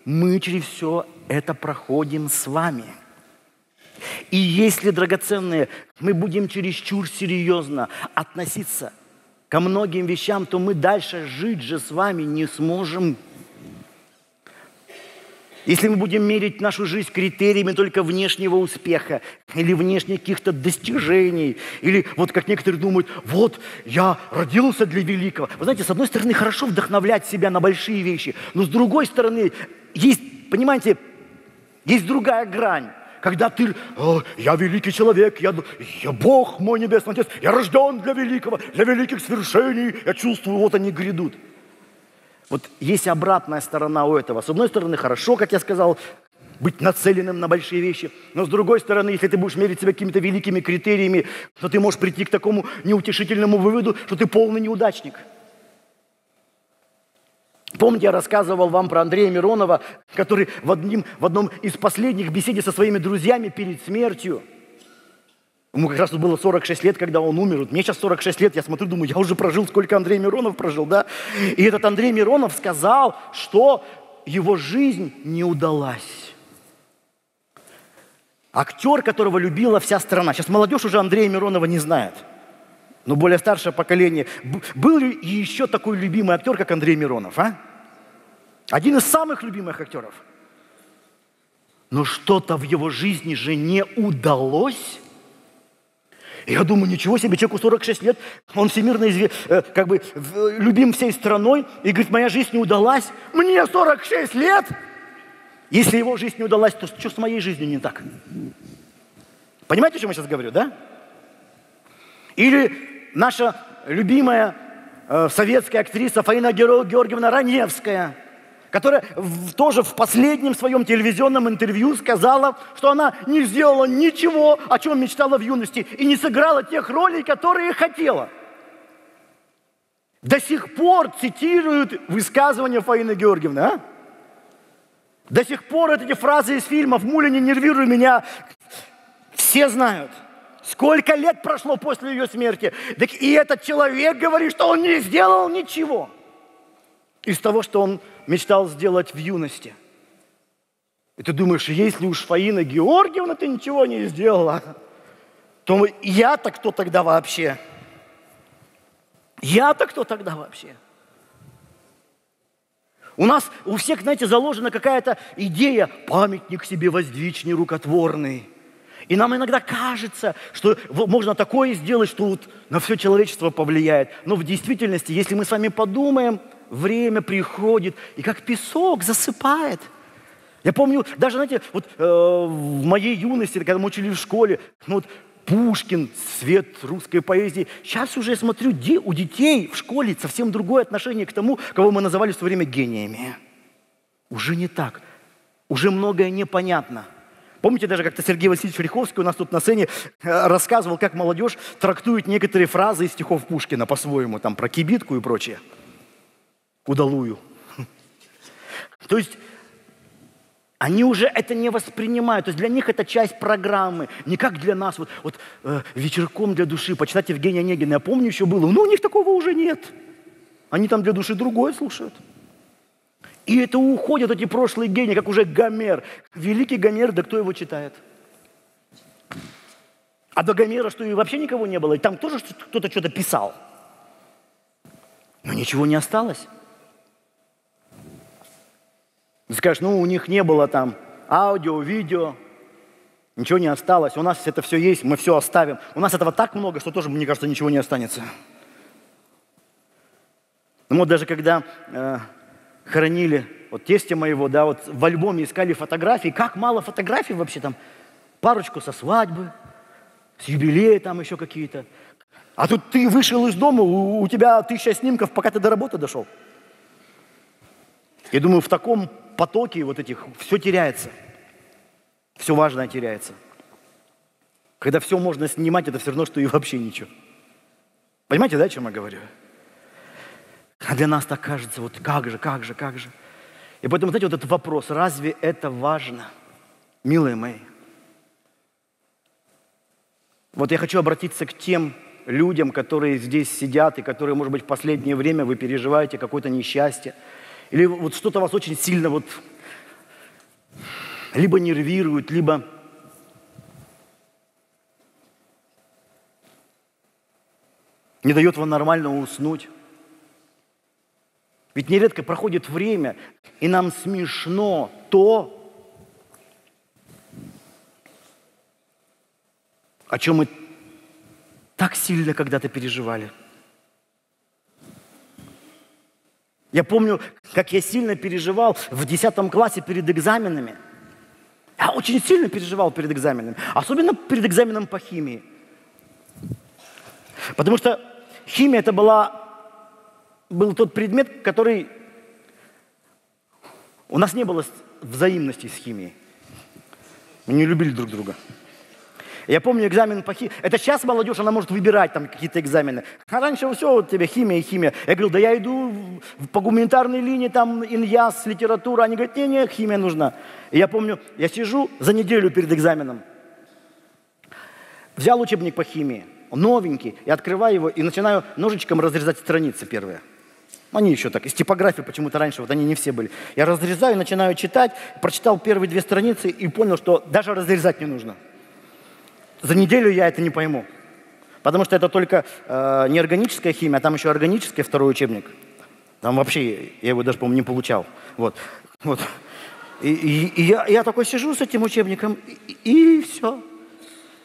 Мы через все это проходим с вами. И если, драгоценные, мы будем чересчур серьезно относиться ко многим вещам, то мы дальше жить же с вами не сможем. Если мы будем мерить нашу жизнь критериями только внешнего успеха или внешних каких-то достижений, или вот как некоторые думают, вот я родился для великого. Вы знаете, с одной стороны, хорошо вдохновлять себя на большие вещи, но с другой стороны, есть, понимаете, есть другая грань. Когда ты, я великий человек, я, я Бог мой небесный Отец, я рожден для великого, для великих свершений, я чувствую, вот они грядут. Вот есть обратная сторона у этого. С одной стороны, хорошо, как я сказал, быть нацеленным на большие вещи. Но с другой стороны, если ты будешь мерить себя какими-то великими критериями, то ты можешь прийти к такому неутешительному выводу, что ты полный неудачник. Помните, я рассказывал вам про Андрея Миронова, который в, одним, в одном из последних беседе со своими друзьями перед смертью – Ему как раз было 46 лет, когда он умер. Вот мне сейчас 46 лет, я смотрю, думаю, я уже прожил, сколько Андрей Миронов прожил, да? И этот Андрей Миронов сказал, что его жизнь не удалась. Актер, которого любила вся страна. Сейчас молодежь уже Андрея Миронова не знает. но более старшее поколение. Был ли еще такой любимый актер, как Андрей Миронов, а? Один из самых любимых актеров. Но что-то в его жизни же не удалось. Я думаю, ничего себе, человеку 46 лет, он всемирно изве... Э, как бы любим всей страной, и говорит, моя жизнь не удалась. Мне 46 лет! Если его жизнь не удалась, то что с моей жизнью не так? Понимаете, о чем я сейчас говорю, да? Или наша любимая э, советская актриса Фаина Георгиевна Раневская, которая в, тоже в последнем своем телевизионном интервью сказала, что она не сделала ничего, о чем мечтала в юности, и не сыграла тех ролей, которые хотела. До сих пор цитируют высказывания Фаины Георгиевны, а? До сих пор эти фразы из фильмов «Муля, не нервируй меня» все знают. Сколько лет прошло после ее смерти. Так и этот человек говорит, что он не сделал ничего из того, что он мечтал сделать в юности. И ты думаешь, если уж Фаина Георгиевна ты ничего не сделала, то я-то кто тогда вообще? Я-то кто тогда вообще? У нас у всех, знаете, заложена какая-то идея, памятник себе воздвичь нерукотворный. И нам иногда кажется, что можно такое сделать, что вот на все человечество повлияет. Но в действительности, если мы с вами подумаем, время приходит и как песок засыпает. Я помню, даже, знаете, вот э, в моей юности, когда мы учили в школе, ну вот Пушкин, свет русской поэзии. Сейчас уже я смотрю, де, у детей в школе совсем другое отношение к тому, кого мы называли в свое время гениями. Уже не так. Уже многое непонятно. Помните даже, как-то Сергей Васильевич Риховский у нас тут на сцене э, рассказывал, как молодежь трактует некоторые фразы из стихов Пушкина по-своему, там про кибитку и прочее. Удалую. То есть они уже это не воспринимают. То есть для них это часть программы. Не как для нас. Вот, вот э, вечерком для души почитать Евгения Онегина. Я помню, еще было. Но у них такого уже нет. Они там для души другое слушают. И это уходят эти прошлые гении, как уже Гомер. Великий Гомер, да кто его читает? А до Гомера что и вообще никого не было. И там тоже кто-то что-то писал. Но ничего не осталось. Ты скажешь, ну у них не было там аудио, видео, ничего не осталось. У нас это все есть, мы все оставим. У нас этого так много, что тоже, мне кажется, ничего не останется. Ну вот даже когда э, хоронили вот тестя моего, да, вот в альбоме искали фотографии, как мало фотографий вообще там, парочку со свадьбы, с юбилея там еще какие-то. А тут ты вышел из дома, у, у тебя тысяча снимков, пока ты до работы дошел. Я думаю, в таком потоке вот этих все теряется. Все важное теряется. Когда все можно снимать, это все равно, что и вообще ничего. Понимаете, да, о чем я говорю? А для нас так кажется, вот как же, как же, как же. И поэтому, знаете, вот этот вопрос, разве это важно, милые мои? Вот я хочу обратиться к тем людям, которые здесь сидят и которые, может быть, в последнее время вы переживаете какое-то несчастье, или вот что-то вас очень сильно вот либо нервирует, либо не дает вам нормально уснуть. Ведь нередко проходит время, и нам смешно то, о чем мы так сильно когда-то переживали – Я помню, как я сильно переживал в 10 классе перед экзаменами. Я очень сильно переживал перед экзаменами. Особенно перед экзаменом по химии. Потому что химия это была, был тот предмет, который... У нас не было взаимности с химией. Мы не любили друг друга. Я помню экзамен по химии. Это сейчас молодежь, она может выбирать там какие-то экзамены. А раньше все, вот тебе химия и химия. Я говорю, да я иду по гуманитарной линии, там иньяс, литература. Они говорят, не-не, химия нужна. И я помню, я сижу за неделю перед экзаменом. Взял учебник по химии, новенький, и открываю его, и начинаю ножичком разрезать страницы первые. Они еще так, из типографии почему-то раньше, вот они не все были. Я разрезаю, начинаю читать, прочитал первые две страницы и понял, что даже разрезать не нужно. За неделю я это не пойму. Потому что это только э, не органическая химия, а там еще органический второй учебник. Там вообще, я его даже, по-моему, не получал. Вот. вот. И, и, и я, я такой сижу с этим учебником, и, и все.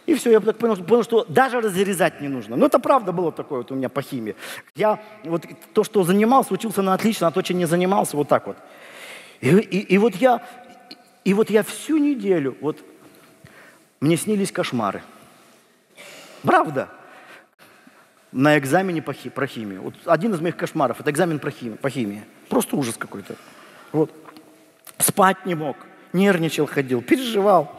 И все, я так понял, понял, что даже разрезать не нужно. Ну, это правда было такое вот у меня по химии. Я вот то, что занимался, учился на отлично, а то, чем не занимался, вот так вот. И, и, и вот я, и вот я всю неделю, вот мне снились кошмары. Правда. На экзамене по хи, про химию. Вот один из моих кошмаров – это экзамен про химию, по химии. Просто ужас какой-то. Вот. Спать не мог, нервничал, ходил, переживал.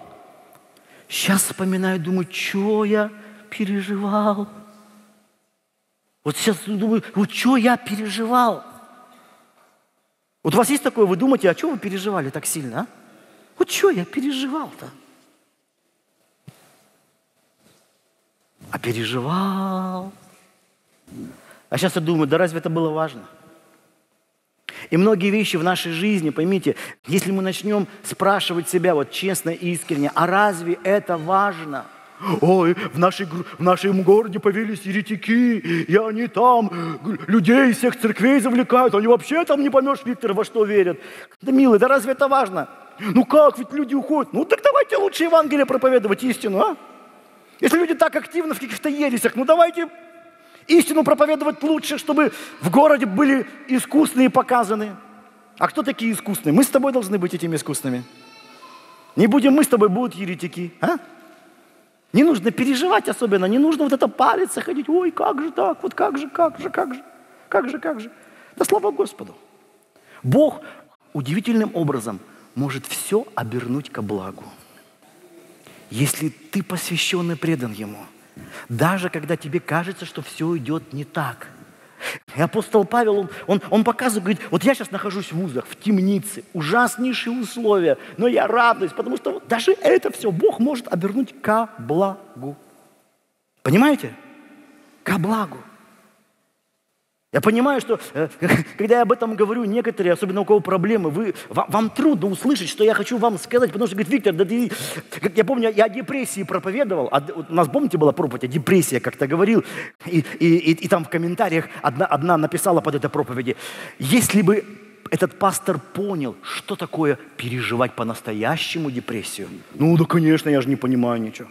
Сейчас вспоминаю, думаю, что я переживал. Вот сейчас думаю, вот что я переживал. Вот у вас есть такое, вы думаете, а что вы переживали так сильно, а? Вот что я переживал-то? А переживал. А сейчас я думаю, да разве это было важно? И многие вещи в нашей жизни, поймите, если мы начнем спрашивать себя вот честно и искренне, а разве это важно? Ой, в, нашей, в нашем городе появились еретики, и они там людей из всех церквей завлекают. Они вообще там не поймешь, Виктор, во что верят. Да, милый, да разве это важно? Ну как, ведь люди уходят. Ну так давайте лучше Евангелие проповедовать истину, а? Если люди так активны в каких-то ересях, ну давайте Истину проповедовать лучше, чтобы в городе были искусные показаны. А кто такие искусные? Мы с тобой должны быть этими искусными. Не будем мы с тобой, будут еретики. А? Не нужно переживать особенно, не нужно вот это париться, ходить, ой, как же так, вот как же, как же, как же, как же, как же. Да слава Господу. Бог удивительным образом может все обернуть ко благу. Если ты посвящен и предан Ему – даже когда тебе кажется, что все идет не так. И апостол Павел, он, он, он показывает, говорит, вот я сейчас нахожусь в вузах, в темнице, ужаснейшие условия, но я радуюсь, потому что даже это все Бог может обернуть ко благу. Понимаете? Ко благу. Я понимаю, что э, когда я об этом говорю, некоторые, особенно у кого проблемы, вы, вам, вам трудно услышать, что я хочу вам сказать, потому что, говорит, Виктор, да ты, как я помню, я о депрессии проповедовал, а, у нас, помните, была проповедь о депрессии, как-то говорил, и, и, и, и там в комментариях одна, одна написала под этой проповеди, если бы этот пастор понял, что такое переживать по-настоящему депрессию, ну да, конечно, я же не понимаю ничего.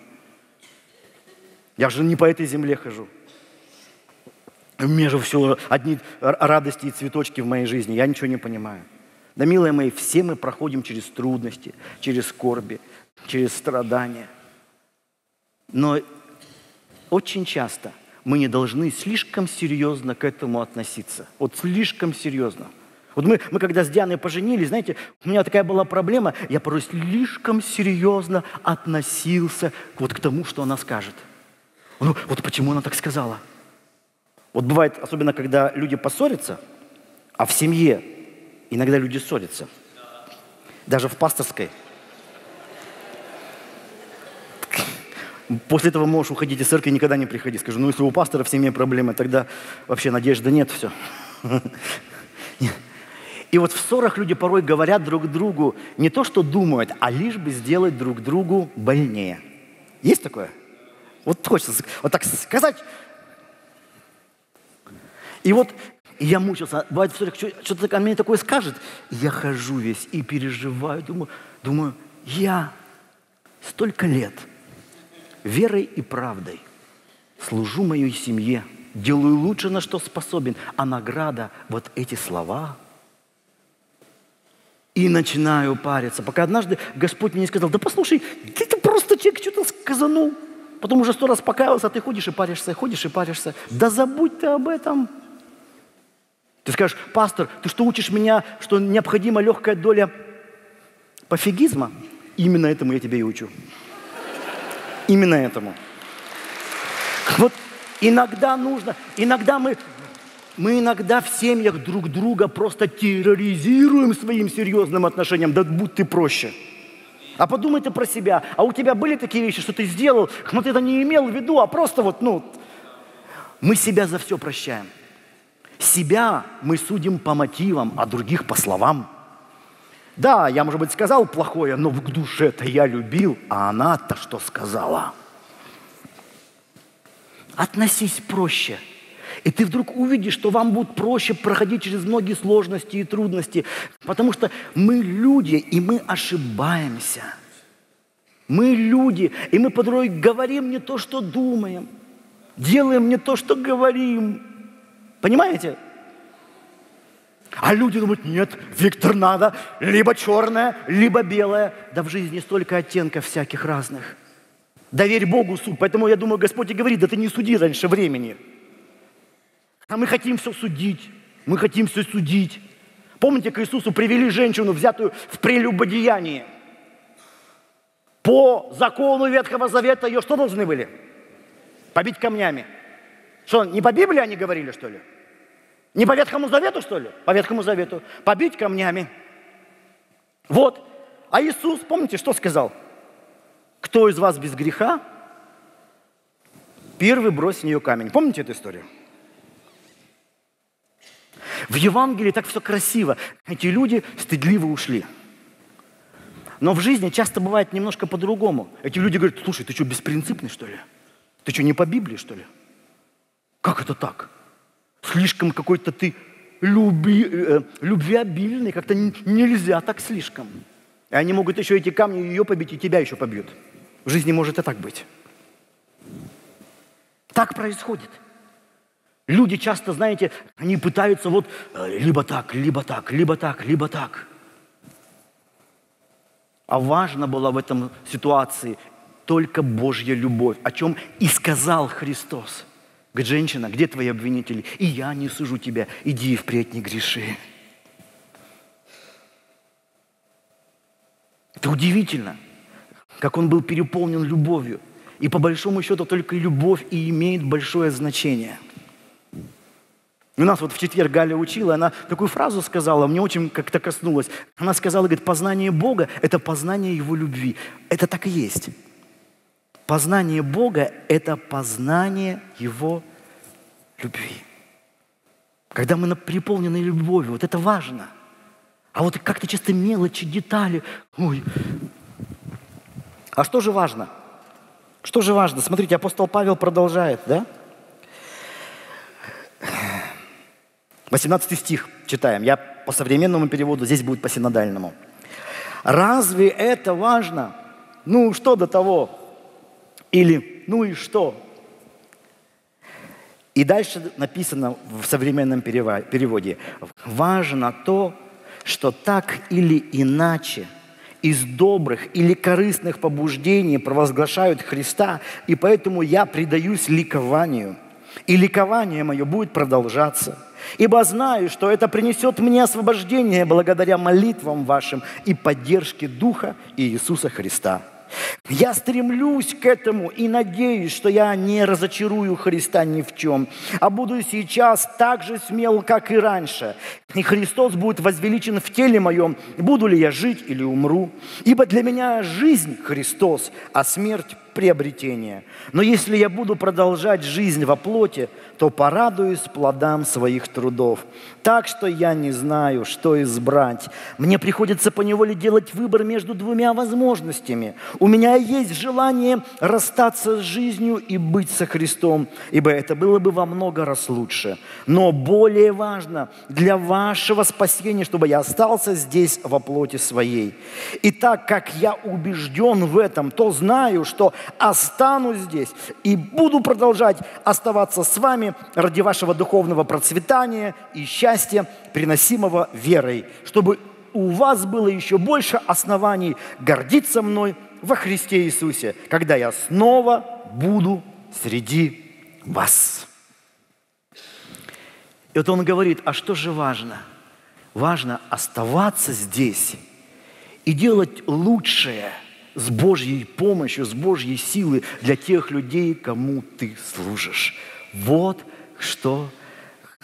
Я же не по этой земле хожу. У меня же все одни радости и цветочки в моей жизни. Я ничего не понимаю. Да, милые мои, все мы проходим через трудности, через скорби, через страдания. Но очень часто мы не должны слишком серьезно к этому относиться. Вот слишком серьезно. Вот мы, мы когда с Дианой поженились, знаете, у меня такая была проблема, я порой слишком серьезно относился вот к тому, что она скажет. Ну, вот почему она так сказала – вот бывает, особенно когда люди поссорятся, а в семье иногда люди ссорятся. Даже в пасторской. После этого можешь уходить из церкви, никогда не приходи. Скажу, ну если у пастора в семье проблемы, тогда вообще надежды нет, все. И вот в ссорах люди порой говорят друг другу не то, что думают, а лишь бы сделать друг другу больнее. Есть такое? Вот хочется вот так сказать, и вот я мучился. Бывает, что-то ко мне такое скажет. Я хожу весь и переживаю. Думаю, думаю, я столько лет верой и правдой служу моей семье, делаю лучше, на что способен, а награда – вот эти слова. И начинаю париться, пока однажды Господь мне сказал, да послушай, ты, ты просто человек что-то сказанул. Потом уже сто раз покаялся, а ты ходишь и паришься, ходишь и паришься. Да забудь ты об этом. Ты скажешь, пастор, ты что учишь меня, что необходима легкая доля пофигизма? Именно этому я тебя и учу. Именно этому. Вот иногда нужно, иногда мы, мы иногда в семьях друг друга просто терроризируем своим серьезным отношением, да будь ты проще. А подумай ты про себя. А у тебя были такие вещи, что ты сделал, но ты это не имел в виду, а просто вот, ну, мы себя за все прощаем. Себя мы судим по мотивам, а других по словам. Да, я, может быть, сказал плохое, но в душе-то я любил, а она-то что сказала? относись проще. И ты вдруг увидишь, что вам будет проще проходить через многие сложности и трудности, потому что мы люди, и мы ошибаемся. Мы люди, и мы порой говорим не то, что думаем, делаем не то, что говорим. Понимаете? А люди думают, нет, Виктор, надо либо черное, либо белое. Да в жизни столько оттенков всяких разных. Доверь Богу суд. Поэтому я думаю, Господь и говорит, да ты не суди раньше времени. А мы хотим все судить. Мы хотим все судить. Помните, к Иисусу привели женщину, взятую в прелюбодеянии. По закону Ветхого Завета ее что должны были? Побить камнями. Что, не по Библии они говорили, что ли? Не по Ветхому Завету, что ли? По Ветхому Завету. Побить камнями. Вот. А Иисус, помните, что сказал? Кто из вас без греха, первый брось в нее камень. Помните эту историю? В Евангелии так все красиво. Эти люди стыдливо ушли. Но в жизни часто бывает немножко по-другому. Эти люди говорят, слушай, ты что, беспринципный, что ли? Ты что, не по Библии, что ли? Как это так? Слишком какой-то ты люби, э, любвеобильный, как-то нельзя так слишком. И они могут еще эти камни ее побить, и тебя еще побьют. В жизни может и так быть. Так происходит. Люди часто, знаете, они пытаются вот э, либо так, либо так, либо так, либо так. А важно было в этом ситуации только Божья любовь, о чем и сказал Христос. Говорит, женщина, где твои обвинители? И я не сужу тебя, иди и впредь не греши. Это удивительно, как он был переполнен любовью. И по большому счету только любовь и имеет большое значение – у нас вот в четверг Галя учила, она такую фразу сказала, мне очень как-то коснулась. Она сказала, говорит, познание Бога – это познание Его любви. Это так и есть. Познание Бога – это познание Его любви. Когда мы переполнены любовью, вот это важно. А вот как-то часто мелочи, детали. Ой. А что же важно? Что же важно? Смотрите, апостол Павел продолжает, да? 18 стих читаем. Я по современному переводу, здесь будет по синодальному. Разве это важно? Ну, что до того? Или, ну и что? И дальше написано в современном переводе. Важно то, что так или иначе из добрых или корыстных побуждений провозглашают Христа, и поэтому я предаюсь ликованию. И ликование мое будет продолжаться – Ибо знаю, что это принесет мне освобождение благодаря молитвам вашим и поддержке Духа Иисуса Христа. Я стремлюсь к этому и надеюсь, что я не разочарую Христа ни в чем, а буду сейчас так же смел, как и раньше. И Христос будет возвеличен в теле моем, буду ли я жить или умру. Ибо для меня жизнь Христос, а смерть приобретение. Но если я буду продолжать жизнь во плоти, то порадуюсь плодам своих трудов. Так что я не знаю, что избрать. Мне приходится поневоле делать выбор между двумя возможностями. У меня есть желание расстаться с жизнью и быть со Христом, ибо это было бы во много раз лучше. Но более важно для вашего спасения, чтобы я остался здесь во плоти своей. И так как я убежден в этом, то знаю, что останусь здесь и буду продолжать оставаться с вами ради вашего духовного процветания и счастья, приносимого верой, чтобы у вас было еще больше оснований гордиться мной во Христе Иисусе, когда я снова буду среди вас. И вот он говорит, а что же важно? Важно оставаться здесь и делать лучшее – с Божьей помощью, с Божьей силой для тех людей, кому ты служишь. Вот что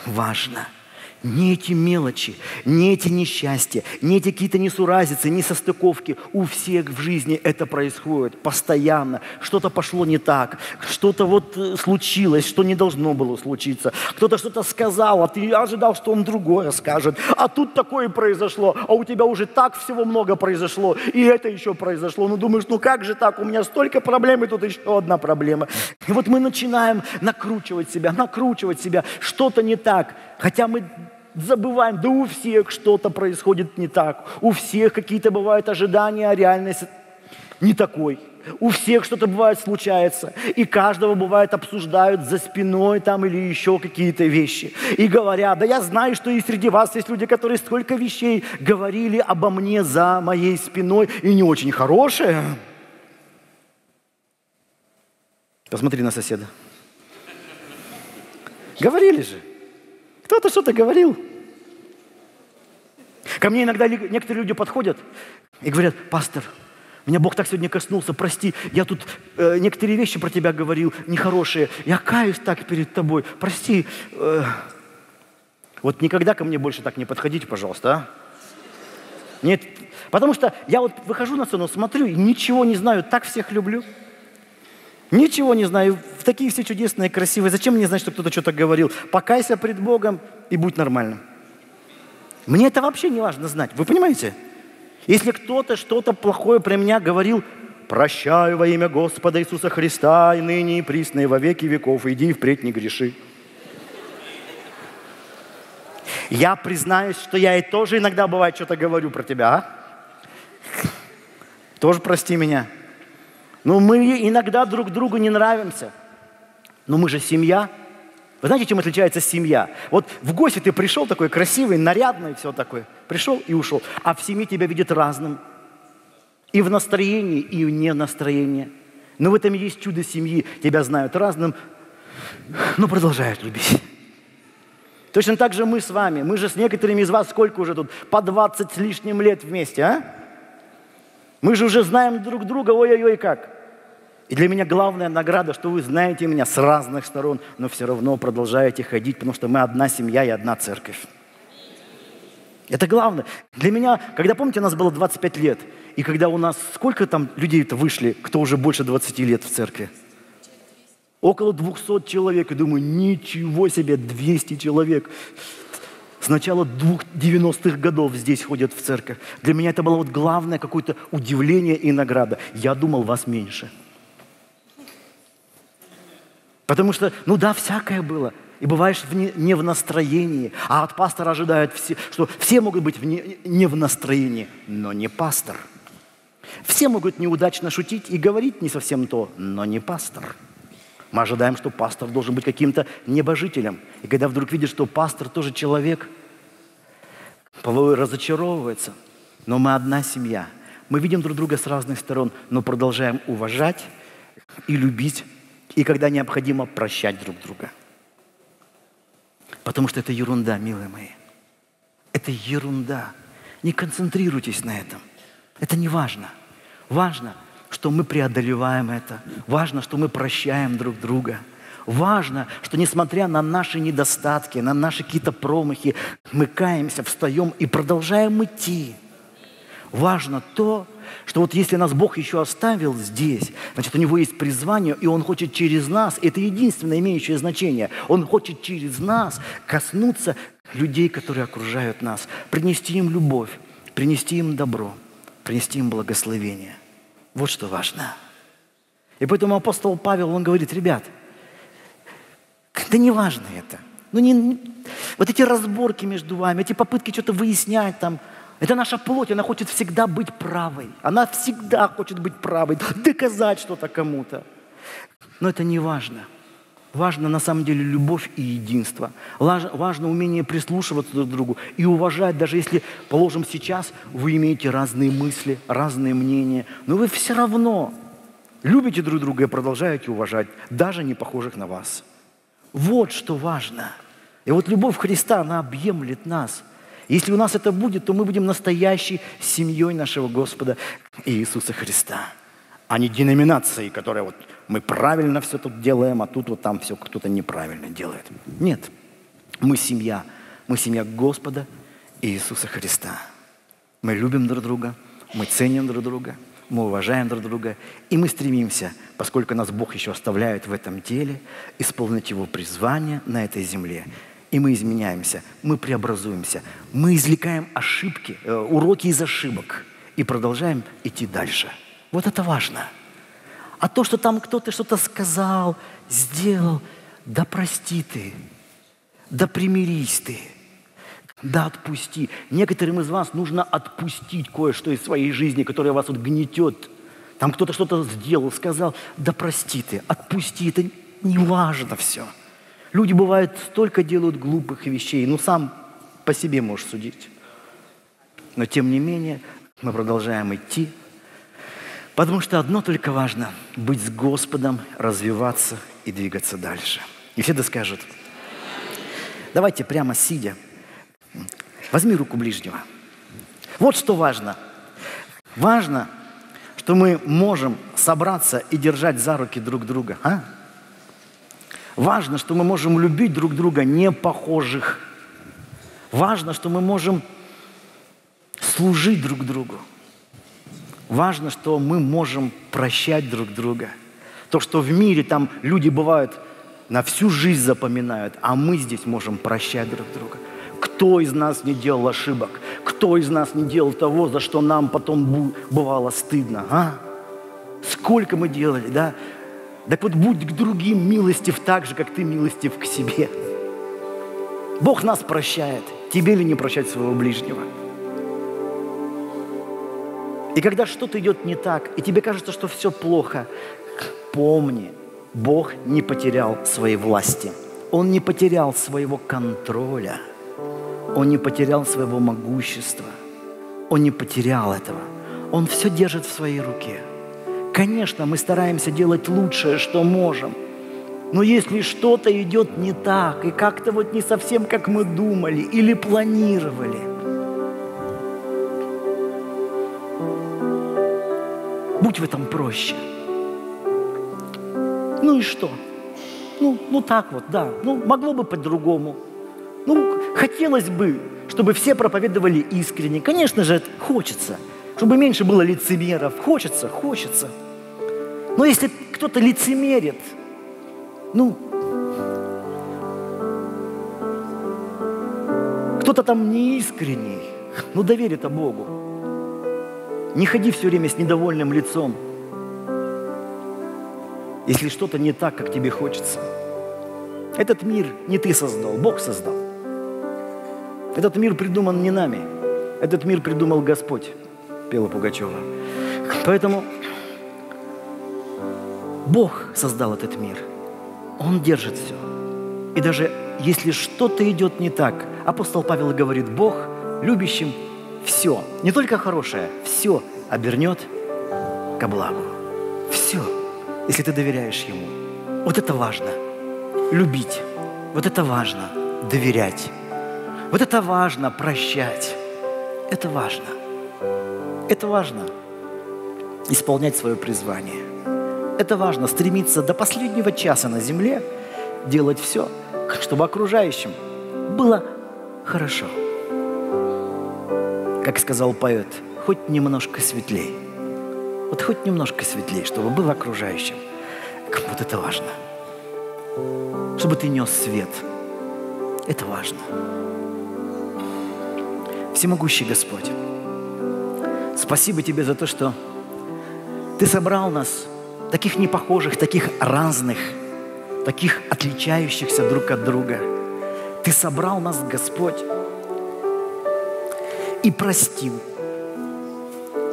важно. Не эти мелочи, не эти несчастья, не эти какие-то несуразицы, несостыковки. У всех в жизни это происходит постоянно. Что-то пошло не так, что-то вот э, случилось, что не должно было случиться. Кто-то что-то сказал, а ты ожидал, что он другое скажет. А тут такое произошло, а у тебя уже так всего много произошло, и это еще произошло. Ну думаешь, ну как же так, у меня столько проблем, и тут еще одна проблема. И вот мы начинаем накручивать себя, накручивать себя, что-то не так. Хотя мы забываем, да у всех что-то происходит не так. У всех какие-то бывают ожидания, а реальность не такой. У всех что-то бывает случается. И каждого бывает обсуждают за спиной там или еще какие-то вещи. И говорят, да я знаю, что и среди вас есть люди, которые столько вещей говорили обо мне за моей спиной и не очень хорошие. Посмотри на соседа. Говорили же. Кто-то что-то говорил. Ко мне иногда некоторые люди подходят и говорят, пастор, меня Бог так сегодня коснулся, прости, я тут э, некоторые вещи про тебя говорил, нехорошие. Я каюсь так перед тобой, прости. Э, вот никогда ко мне больше так не подходите, пожалуйста, а? Нет, потому что я вот выхожу на сцену, смотрю, и ничего не знаю, так всех люблю. Ничего не знаю. В такие все чудесные, красивые. Зачем мне знать, что кто-то что-то говорил? Покайся пред Богом и будь нормальным. Мне это вообще не важно знать. Вы понимаете? Если кто-то что-то плохое про меня говорил, прощаю во имя Господа Иисуса Христа и ныне и присно и во веки веков, иди и впредь не греши. Я признаюсь, что я и тоже иногда бывает что-то говорю про тебя, а? Тоже прости меня. Ну, мы иногда друг другу не нравимся. Но мы же семья. Вы знаете, чем отличается семья? Вот в гости ты пришел такой красивый, нарядный, все такое. Пришел и ушел. А в семье тебя видят разным. И в настроении, и не в настроении. Но в этом есть чудо семьи. Тебя знают разным, но продолжают любить. Точно так же мы с вами. Мы же с некоторыми из вас сколько уже тут? По 20 с лишним лет вместе, а? Мы же уже знаем друг друга, ой-ой-ой, как. И для меня главная награда, что вы знаете меня с разных сторон, но все равно продолжаете ходить, потому что мы одна семья и одна церковь. Это главное. Для меня, когда, помните, у нас было 25 лет, и когда у нас, сколько там людей-то вышли, кто уже больше 20 лет в церкви? Около 200 человек. И думаю, ничего себе, 200 человек с начала 90-х годов здесь ходят в церковь. Для меня это было вот главное какое-то удивление и награда. Я думал, вас меньше. Потому что, ну да, всякое было. И бываешь в не, в настроении. А от пастора ожидают, все, что все могут быть в не, не в настроении, но не пастор. Все могут неудачно шутить и говорить не совсем то, но не пастор. Мы ожидаем, что пастор должен быть каким-то небожителем. И когда вдруг видишь, что пастор тоже человек, Павел разочаровывается. Но мы одна семья. Мы видим друг друга с разных сторон, но продолжаем уважать и любить, и когда необходимо прощать друг друга. Потому что это ерунда, милые мои. Это ерунда. Не концентрируйтесь на этом. Это не важно. Важно – что мы преодолеваем это. Важно, что мы прощаем друг друга. Важно, что несмотря на наши недостатки, на наши какие-то промахи, мы каемся, встаем и продолжаем идти. Важно то, что вот если нас Бог еще оставил здесь, значит, у Него есть призвание, и Он хочет через нас, это единственное имеющее значение, Он хочет через нас коснуться людей, которые окружают нас, принести им любовь, принести им добро, принести им благословение – вот что важно. И поэтому апостол Павел, он говорит, ребят, да не важно это. Ну, не, вот эти разборки между вами, эти попытки что-то выяснять там, это наша плоть, она хочет всегда быть правой. Она всегда хочет быть правой, доказать что-то кому-то. Но это не важно. Важно на самом деле любовь и единство. Важно умение прислушиваться друг к другу и уважать, даже если, положим, сейчас вы имеете разные мысли, разные мнения, но вы все равно любите друг друга и продолжаете уважать, даже не похожих на вас. Вот что важно. И вот любовь Христа, она объемлет нас. Если у нас это будет, то мы будем настоящей семьей нашего Господа Иисуса Христа, а не деноминацией, которая вот мы правильно все тут делаем, а тут вот там все кто-то неправильно делает. Нет, мы семья, Мы семья Господа Иисуса Христа. Мы любим друг друга, мы ценим друг друга, мы уважаем друг друга, и мы стремимся, поскольку нас Бог еще оставляет в этом теле, исполнить Его призвание на этой земле. И мы изменяемся, мы преобразуемся, мы извлекаем ошибки, э, уроки из ошибок и продолжаем идти дальше. Вот это важно. А то, что там кто-то что-то сказал, сделал, да прости ты, да примирись ты – да отпусти. Некоторым из вас нужно отпустить кое-что из своей жизни, которое вас вот гнетет. Там кто-то что-то сделал, сказал, да прости ты, отпусти, это не важно все. Люди, бывают, столько делают глупых вещей, ну сам по себе можешь судить. Но тем не менее, мы продолжаем идти, потому что одно только важно – быть с Господом, развиваться и двигаться дальше. И все это скажут. Давайте прямо сидя – Возьми руку ближнего. Вот что важно. Важно, что мы можем собраться и держать за руки друг друга. А? Важно, что мы можем любить друг друга не похожих. Важно, что мы можем служить друг другу. Важно, что мы можем прощать друг друга. То, что в мире там люди бывают на всю жизнь запоминают, а мы здесь можем прощать друг друга. Кто из нас не делал ошибок? Кто из нас не делал того, за что нам потом бывало стыдно? А? Сколько мы делали, да? Так вот будь к другим милостив так же, как ты милостив к себе. Бог нас прощает. Тебе ли не прощать своего ближнего? И когда что-то идет не так, и тебе кажется, что все плохо, помни, Бог не потерял своей власти. Он не потерял своего контроля – он не потерял своего могущества. Он не потерял этого. Он все держит в своей руке. Конечно, мы стараемся делать лучшее, что можем. Но если что-то идет не так, и как-то вот не совсем, как мы думали или планировали, будь в этом проще. Ну и что? Ну, ну так вот, да. Ну, могло бы по-другому. Ну, хотелось бы, чтобы все проповедовали искренне. Конечно же, хочется. Чтобы меньше было лицемеров. Хочется, хочется. Но если кто-то лицемерит, ну, кто-то там неискренний, ну доверь это Богу. Не ходи все время с недовольным лицом, если что-то не так, как тебе хочется. Этот мир не ты создал, Бог создал. Этот мир придуман не нами. Этот мир придумал Господь, пела Пугачева. Поэтому Бог создал этот мир. Он держит все. И даже если что-то идет не так, апостол Павел говорит, Бог любящим все, не только хорошее, все обернет ко благу. Все, если ты доверяешь Ему. Вот это важно. Любить. Вот это важно. Доверять. Вот это важно, прощать. Это важно. Это важно исполнять свое призвание. Это важно стремиться до последнего часа на земле, делать все, чтобы окружающим было хорошо. Как сказал поэт, хоть немножко светлей. Вот хоть немножко светлей, чтобы было окружающим. Вот это важно. Чтобы ты нес свет. Это важно. Всемогущий Господь, спасибо Тебе за то, что Ты собрал нас, таких непохожих, таких разных, таких отличающихся друг от друга. Ты собрал нас, Господь, и простил.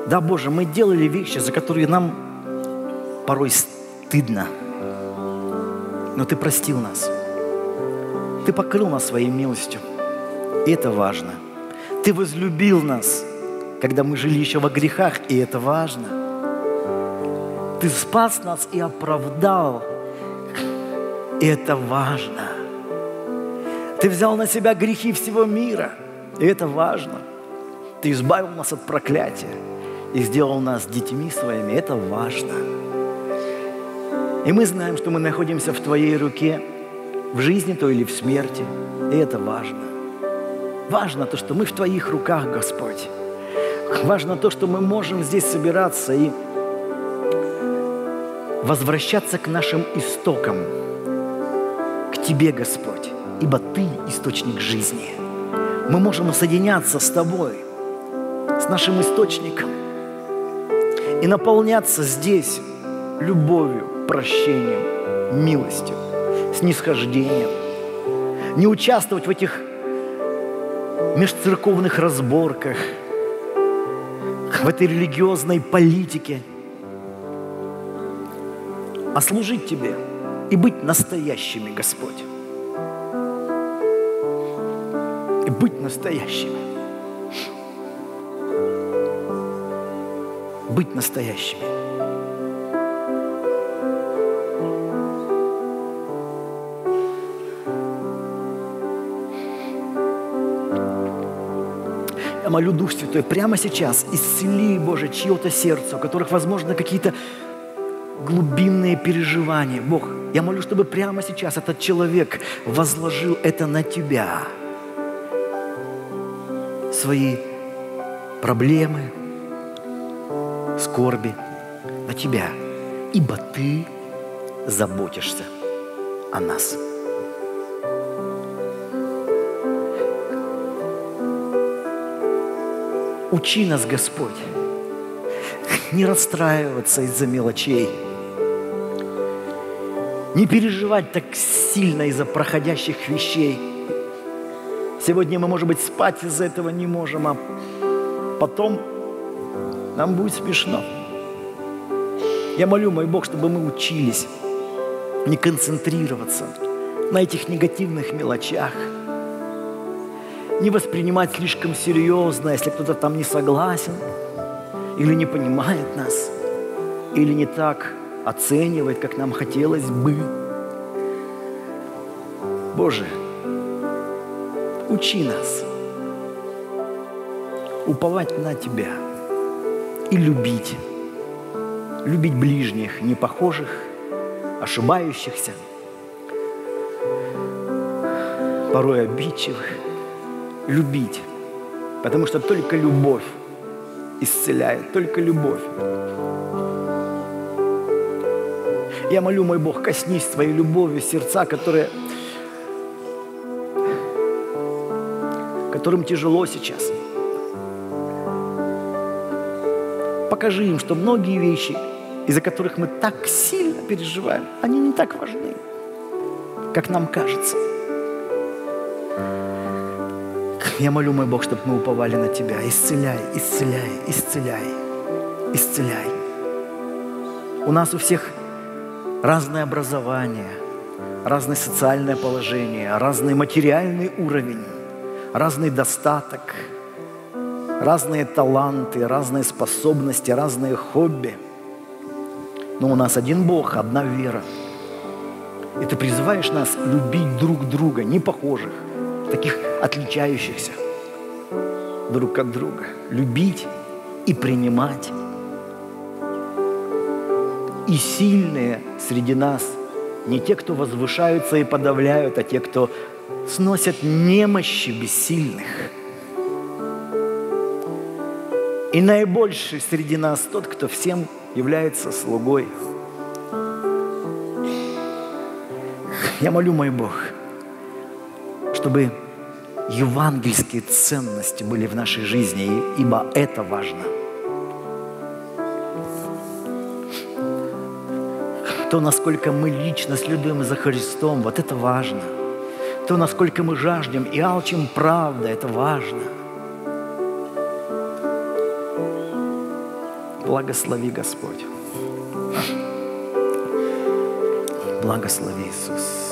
Да, Боже, мы делали вещи, за которые нам порой стыдно. Но Ты простил нас. Ты покрыл нас своей милостью. И это важно – ты возлюбил нас, когда мы жили еще во грехах, и это важно. Ты спас нас и оправдал, и это важно. Ты взял на себя грехи всего мира, и это важно. Ты избавил нас от проклятия и сделал нас детьми своими, это важно. И мы знаем, что мы находимся в Твоей руке, в жизни то или в смерти, и это важно. Важно то, что мы в Твоих руках, Господь. Важно то, что мы можем здесь собираться и возвращаться к нашим истокам, к Тебе, Господь, ибо Ты – источник жизни. Мы можем соединяться с Тобой, с нашим источником и наполняться здесь любовью, прощением, милостью, снисхождением. Не участвовать в этих межцерковных разборках, в этой религиозной политике, а служить Тебе и быть настоящими, Господь. И быть настоящими. Быть настоящими. Молю Дух Святой прямо сейчас, исцели, Боже, чье-то сердце, у которых, возможно, какие-то глубинные переживания. Бог, я молю, чтобы прямо сейчас этот человек возложил это на Тебя. Свои проблемы, скорби на Тебя. Ибо Ты заботишься о нас. Учи нас, Господь, не расстраиваться из-за мелочей, не переживать так сильно из-за проходящих вещей. Сегодня мы, может быть, спать из-за этого не можем, а потом нам будет смешно. Я молю, мой Бог, чтобы мы учились не концентрироваться на этих негативных мелочах – не воспринимать слишком серьезно, если кто-то там не согласен, или не понимает нас, или не так оценивает, как нам хотелось бы. Боже, учи нас уповать на Тебя и любить. Любить ближних, непохожих, ошибающихся, порой обидчивых – любить, потому что только любовь исцеляет, только любовь. Я молю, мой Бог, коснись своей любовью сердца, которые, которым тяжело сейчас. Покажи им, что многие вещи, из-за которых мы так сильно переживаем, они не так важны, как нам кажется. Я молю, мой Бог, чтобы мы уповали на Тебя. Исцеляй, исцеляй, исцеляй, исцеляй. У нас у всех разное образование, разное социальное положение, разный материальный уровень, разный достаток, разные таланты, разные способности, разные хобби. Но у нас один Бог, одна вера. И ты призываешь нас любить друг друга, не похожих – таких отличающихся друг от друга, любить и принимать. И сильные среди нас не те, кто возвышаются и подавляют, а те, кто сносят немощи бессильных. И наибольший среди нас тот, кто всем является слугой. Я молю, мой Бог, чтобы евангельские ценности были в нашей жизни, ибо это важно. То, насколько мы лично следуем за Христом, вот это важно. То, насколько мы жаждем и алчим правда, это важно. Благослови Господь. Благослови Иисус.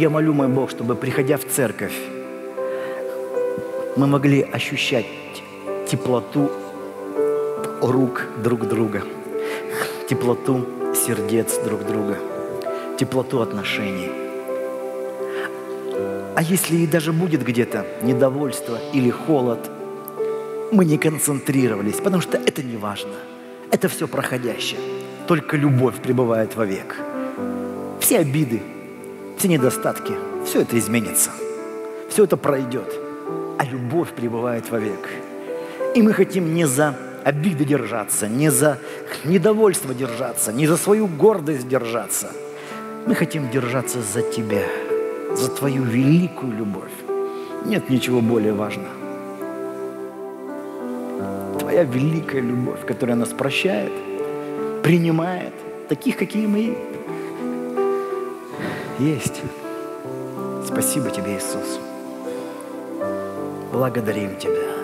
Я молю, мой Бог, чтобы, приходя в церковь, мы могли ощущать теплоту рук друг друга, теплоту сердец друг друга, теплоту отношений. А если и даже будет где-то недовольство или холод, мы не концентрировались, потому что это не важно. Это все проходящее. Только любовь пребывает вовек. Все обиды, все недостатки, все это изменится. Все это пройдет. А любовь пребывает вовек. И мы хотим не за обиды держаться, не за недовольство держаться, не за свою гордость держаться. Мы хотим держаться за Тебя, за Твою великую любовь. Нет ничего более важного. Твоя великая любовь, которая нас прощает, принимает, таких, какие мы есть. Спасибо Тебе, Иисус. Благодарим Тебя.